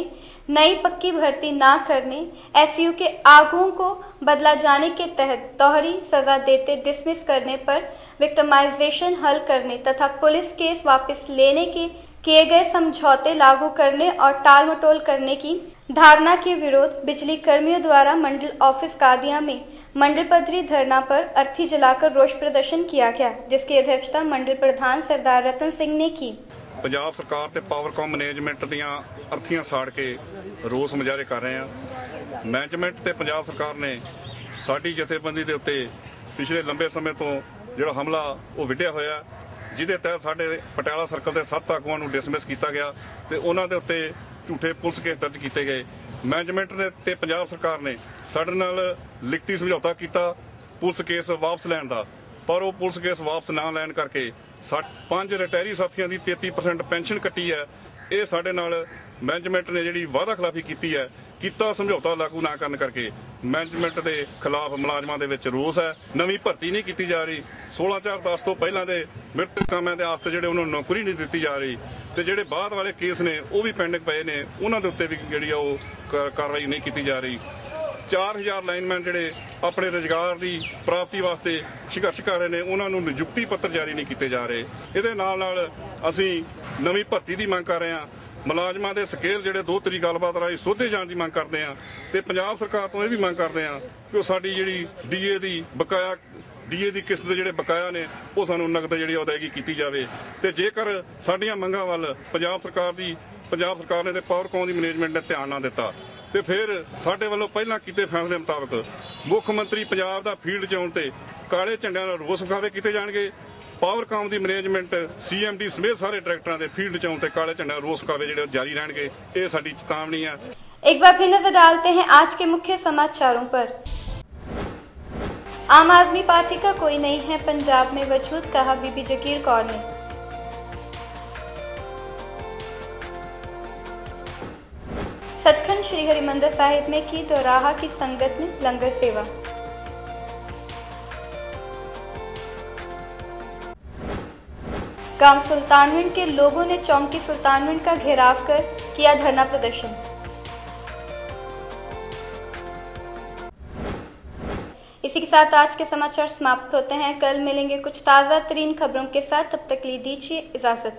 नई पक्की भर्ती ना करने एसयू के आगुओं को बदला जाने के तहत दोहरी सजा देते डिसमिस करने पर विक्टमाइजेशन हल करने तथा पुलिस केस वापस लेने के किए गए समझौते लागू करने और टाल मटोल करने की धारणा के विरोध बिजली कर्मियों द्वारा मंडल ऑफिस कादिया में मंडल पद्धरी धरना पर अर्थी जलाकर रोष प्रदर्शन किया गया जिसकी अध्यक्षता मंडल प्रधान सरदार रतन सिंह ने की ਪੰਜਾਬ ਸਰਕਾਰ ਤੇ ਪਾਵਰਕਾਮ ਮੈਨੇਜਮੈਂਟ ਦੀਆਂ ਅਰਥੀਆਂ ਸਾੜ ਕੇ ਰੋਸ ਮੁਜ਼ਾਹਰੇ ਕਰ ਰਹੇ ਆ ਮੈਨੇਜਮੈਂਟ ਤੇ ਪੰਜਾਬ ਸਰਕਾਰ ਨੇ ਸਾਡੀ ਜਥੇਬੰਦੀ ਦੇ ਉੱਤੇ ਪਿਛਲੇ ਲੰਬੇ ਸਮੇਂ ਤੋਂ ਜਿਹੜਾ ਹਮਲਾ ਉਹ ਵਿੱਢਿਆ ਹੋਇਆ ਜਿਹਦੇ ਤਹਿਤ ਸਾਡੇ ਪਟਿਆਲਾ ਸਰਕਲ ਦੇ ਸੱਤ ਆਗੂਆਂ ਨੂੰ ਡਿਸਮਿਸ ਕੀਤਾ ਗਿਆ ਤੇ ਉਹਨਾਂ ਦੇ ਉੱਤੇ ਝੂਠੇ ਪੁਲਿਸ ਕੇਸ ਦਰਜ ਕੀਤੇ ਗਏ। ਮੈਨੇਜਮੈਂਟ ਨੇ ਤੇ ਪੰਜਾਬ ਸਰਕਾਰ ਨੇ ਸਾਡੇ ਨਾਲ ਲਿਖਤੀ ਸਮਝੌਤਾ ਕੀਤਾ ਪੁਲਿਸ ਕੇਸ ਵਾਪਸ ਲੈਣ ਦਾ। ਪਰ ਉਹ ਪੁਲਿਸ ਕੇਸ ਵਾਪਸ ਨਾ ਲੈਣ ਕਰਕੇ ਸਾ- ਪੰਜ ਰਿਟਾਇਰੀ ਸਾਥੀਆਂ ਦੀ 33% ਪੈਨਸ਼ਨ ਕੱਟੀ ਹੈ। ਇਹ ਸਾਡੇ ਨਾਲ ਮੈਨੇਜਮੈਂਟ ਨੇ ਜਿਹੜੀ ਵਾਅਦਾ ਖਿਲਾਫੀ ਕੀਤੀ ਹੈ, ਕੀਤਾ, ਸਮਝੌਤਾ ਲਾਗੂ ਨਾ ਕਰਨ ਕਰਕੇ ਮੈਨੇਜਮੈਂਟ ਦੇ ਖਿਲਾਫ ਮੁਲਾਜ਼ਮਾਂ ਦੇ ਵਿੱਚ ਰੋਸ ਹੈ। ਨਵੀਂ ਭਰਤੀ ਨਹੀਂ ਕੀਤੀ ਜਾ ਰਹੀ। 16/4/10 ਤੋਂ ਪਹਿਲਾਂ ਦੇ ਮ੍ਰਿਤਕ ਕਾਮਿਆਂ ਦੇ ਆਸਤੇ ਜਿਹੜੇ ਉਹਨਾਂ ਨੂੰ ਨੌਕਰੀ ਨਹੀਂ ਦਿੱਤੀ ਜਾ ਰਹੀ ਤੇ ਜਿਹੜੇ ਬਾਅਦ ਵਾਲੇ ਕੇਸ ਨੇ, ਉਹ ਵੀ ਪੈਂਡਿੰਗ ਪਏ ਨੇ। ਉਹਨਾਂ ਦੇ ਉੱਤੇ ਵੀ ਜਿਹੜੀ ਆ ਉਹ ਕ- ਕਾਰਵਾਈ ਨਹੀਂ ਕੀਤੀ ਜਾ ਰਹੀ। 4000 ਲਾਈਨਮੈਨ ਜਿਹੜੇ ਆਪਣੇ ਰੋਜ਼ਗਾਰ ਦੀ ਪ੍ਰਾਪਤੀ ਵਾਸਤੇ ਸੰਘਰਸ਼ ਕਰ ਰਹੇ ਨੇ, ਉਹਨਾਂ ਨੂੰ ਨਿਯੁਕਤੀ ਪੱਤਰ ਜਾਰੀ ਨਹੀਂ ਕੀਤੇ ਜਾ ਰਹੇ। ਇਹਦੇ ਨਾਲ ਨਾਲ ਅਸੀਂ ਨਵੀਂ ਭਰਤੀ ਦੀ ਮੰਗ ਕਰ ਰਹੇ ਹਾਂ। ਮੁਲਾਜ਼ਮਾਂ ਦੇ ਸਕੇਲ ਜਿਹੜੇ ਦੋ ਤਰੀ ਗੱਲਬਾਤ ਰਾਹੀਂ ਸੋਧੇ ਜਾਣ ਦੀ ਮੰਗ ਕਰਦੇ ਹਾਂ ਤੇ ਪੰਜਾਬ ਸਰਕਾਰ ਤੋਂ ਇਹ ਵੀ ਮੰਗ ਕਰਦੇ ਹਾਂ ਕਿ ਉਹ ਸਾਡੀ ਜਿਹੜੀ ਡੀਏ ਦੀ ਬਕਾਇਆ, ਡੀਏ ਦੀ ਕਿਸ਼ਤ ਦੇ ਜਿਹੜੇ ਬਕਾਇਆ ਨੇ, ਉਹ ਸਾਨੂੰ ਨਕਦ ਜਿਹੜੀ ਅਦਾਇਗੀ ਕੀਤੀ ਜਾਵੇ। ਤੇ ਜੇਕਰ ਸਾਡੀਆਂ ਮੰਗਾਂ ਵੱਲ ਪੰਜਾਬ ਸਰਕਾਰ ਦੀ, ਪੰਜਾਬ ਸਰਕਾਰ ਨੇ ਤੇ ਪਾਵਰਕੌਮ ਦੀ ਮੈਨੇਜਮੈਂਟ ਨੇ ਧਿਆਨ ਨਾ ਦਿੱਤਾ, ਤੇ ਫਿਰ ਸਾਡੇ ਵੱਲੋਂ ਪਹਿਲਾਂ ਕੀਤੇ ਫੈਸਲੇ ਮੁਤਾਬਕ ਮੁੱਖ ਮੰਤਰੀ ਪੰਜਾਬ ਦਾ ਫੀਲਡ ਚ ਆਉਣ ਤੇ ਕਾਲੇ ਝੰਡਿਆਂ ਨਾਲ ਰੋਸ ਵਿਖਾਵੇ ਕੀਤੇ ਜਾਣਗੇ ਪਾਵਰਕਾਮ ਦੀ ਮੈਨੇਜਮੈਂਟ ਸੀਐਮਡੀ ਸਮੇਤ ਸਾਰੇ ਡਾਇਰੈਕਟਰਾਂ ਦੇ ਫੀਲਡ ਚ ਆਉਣ ਤੇ ਕਾਲੇ ਝੰਡਿਆਂ ਨਾਲ ਰੋਸ ਵਿਖਾਵੇ ਜਿਹੜੇ ਉਹ ਜਾਰੀ ਰਹਿਣਗੇ ਇਹ ਸਾਡੀ ਚੇਤਾਵਨੀ ਆ एक बार फिर नजर डालते हैं आज के मुख्य समाचारों पर आम आदमी पार्टी का कोई नहीं है पंजाब में वजूद कहा बीबी जगीर कौर ने सचखंड श्री हरिमंदिर साहिब में की दोराहा की संगत ने लंगर सेवा गाँव सुल्तानगंज के लोगों ने चौंकी सुल्तानगंज का घेराव कर किया धरना प्रदर्शन। इसी के साथ आज के समाचार समाप्त होते हैं। कल मिलेंगे कुछ ताज़ा तरीन खबरों के साथ। तब तक ली दीजिए इजाज़त।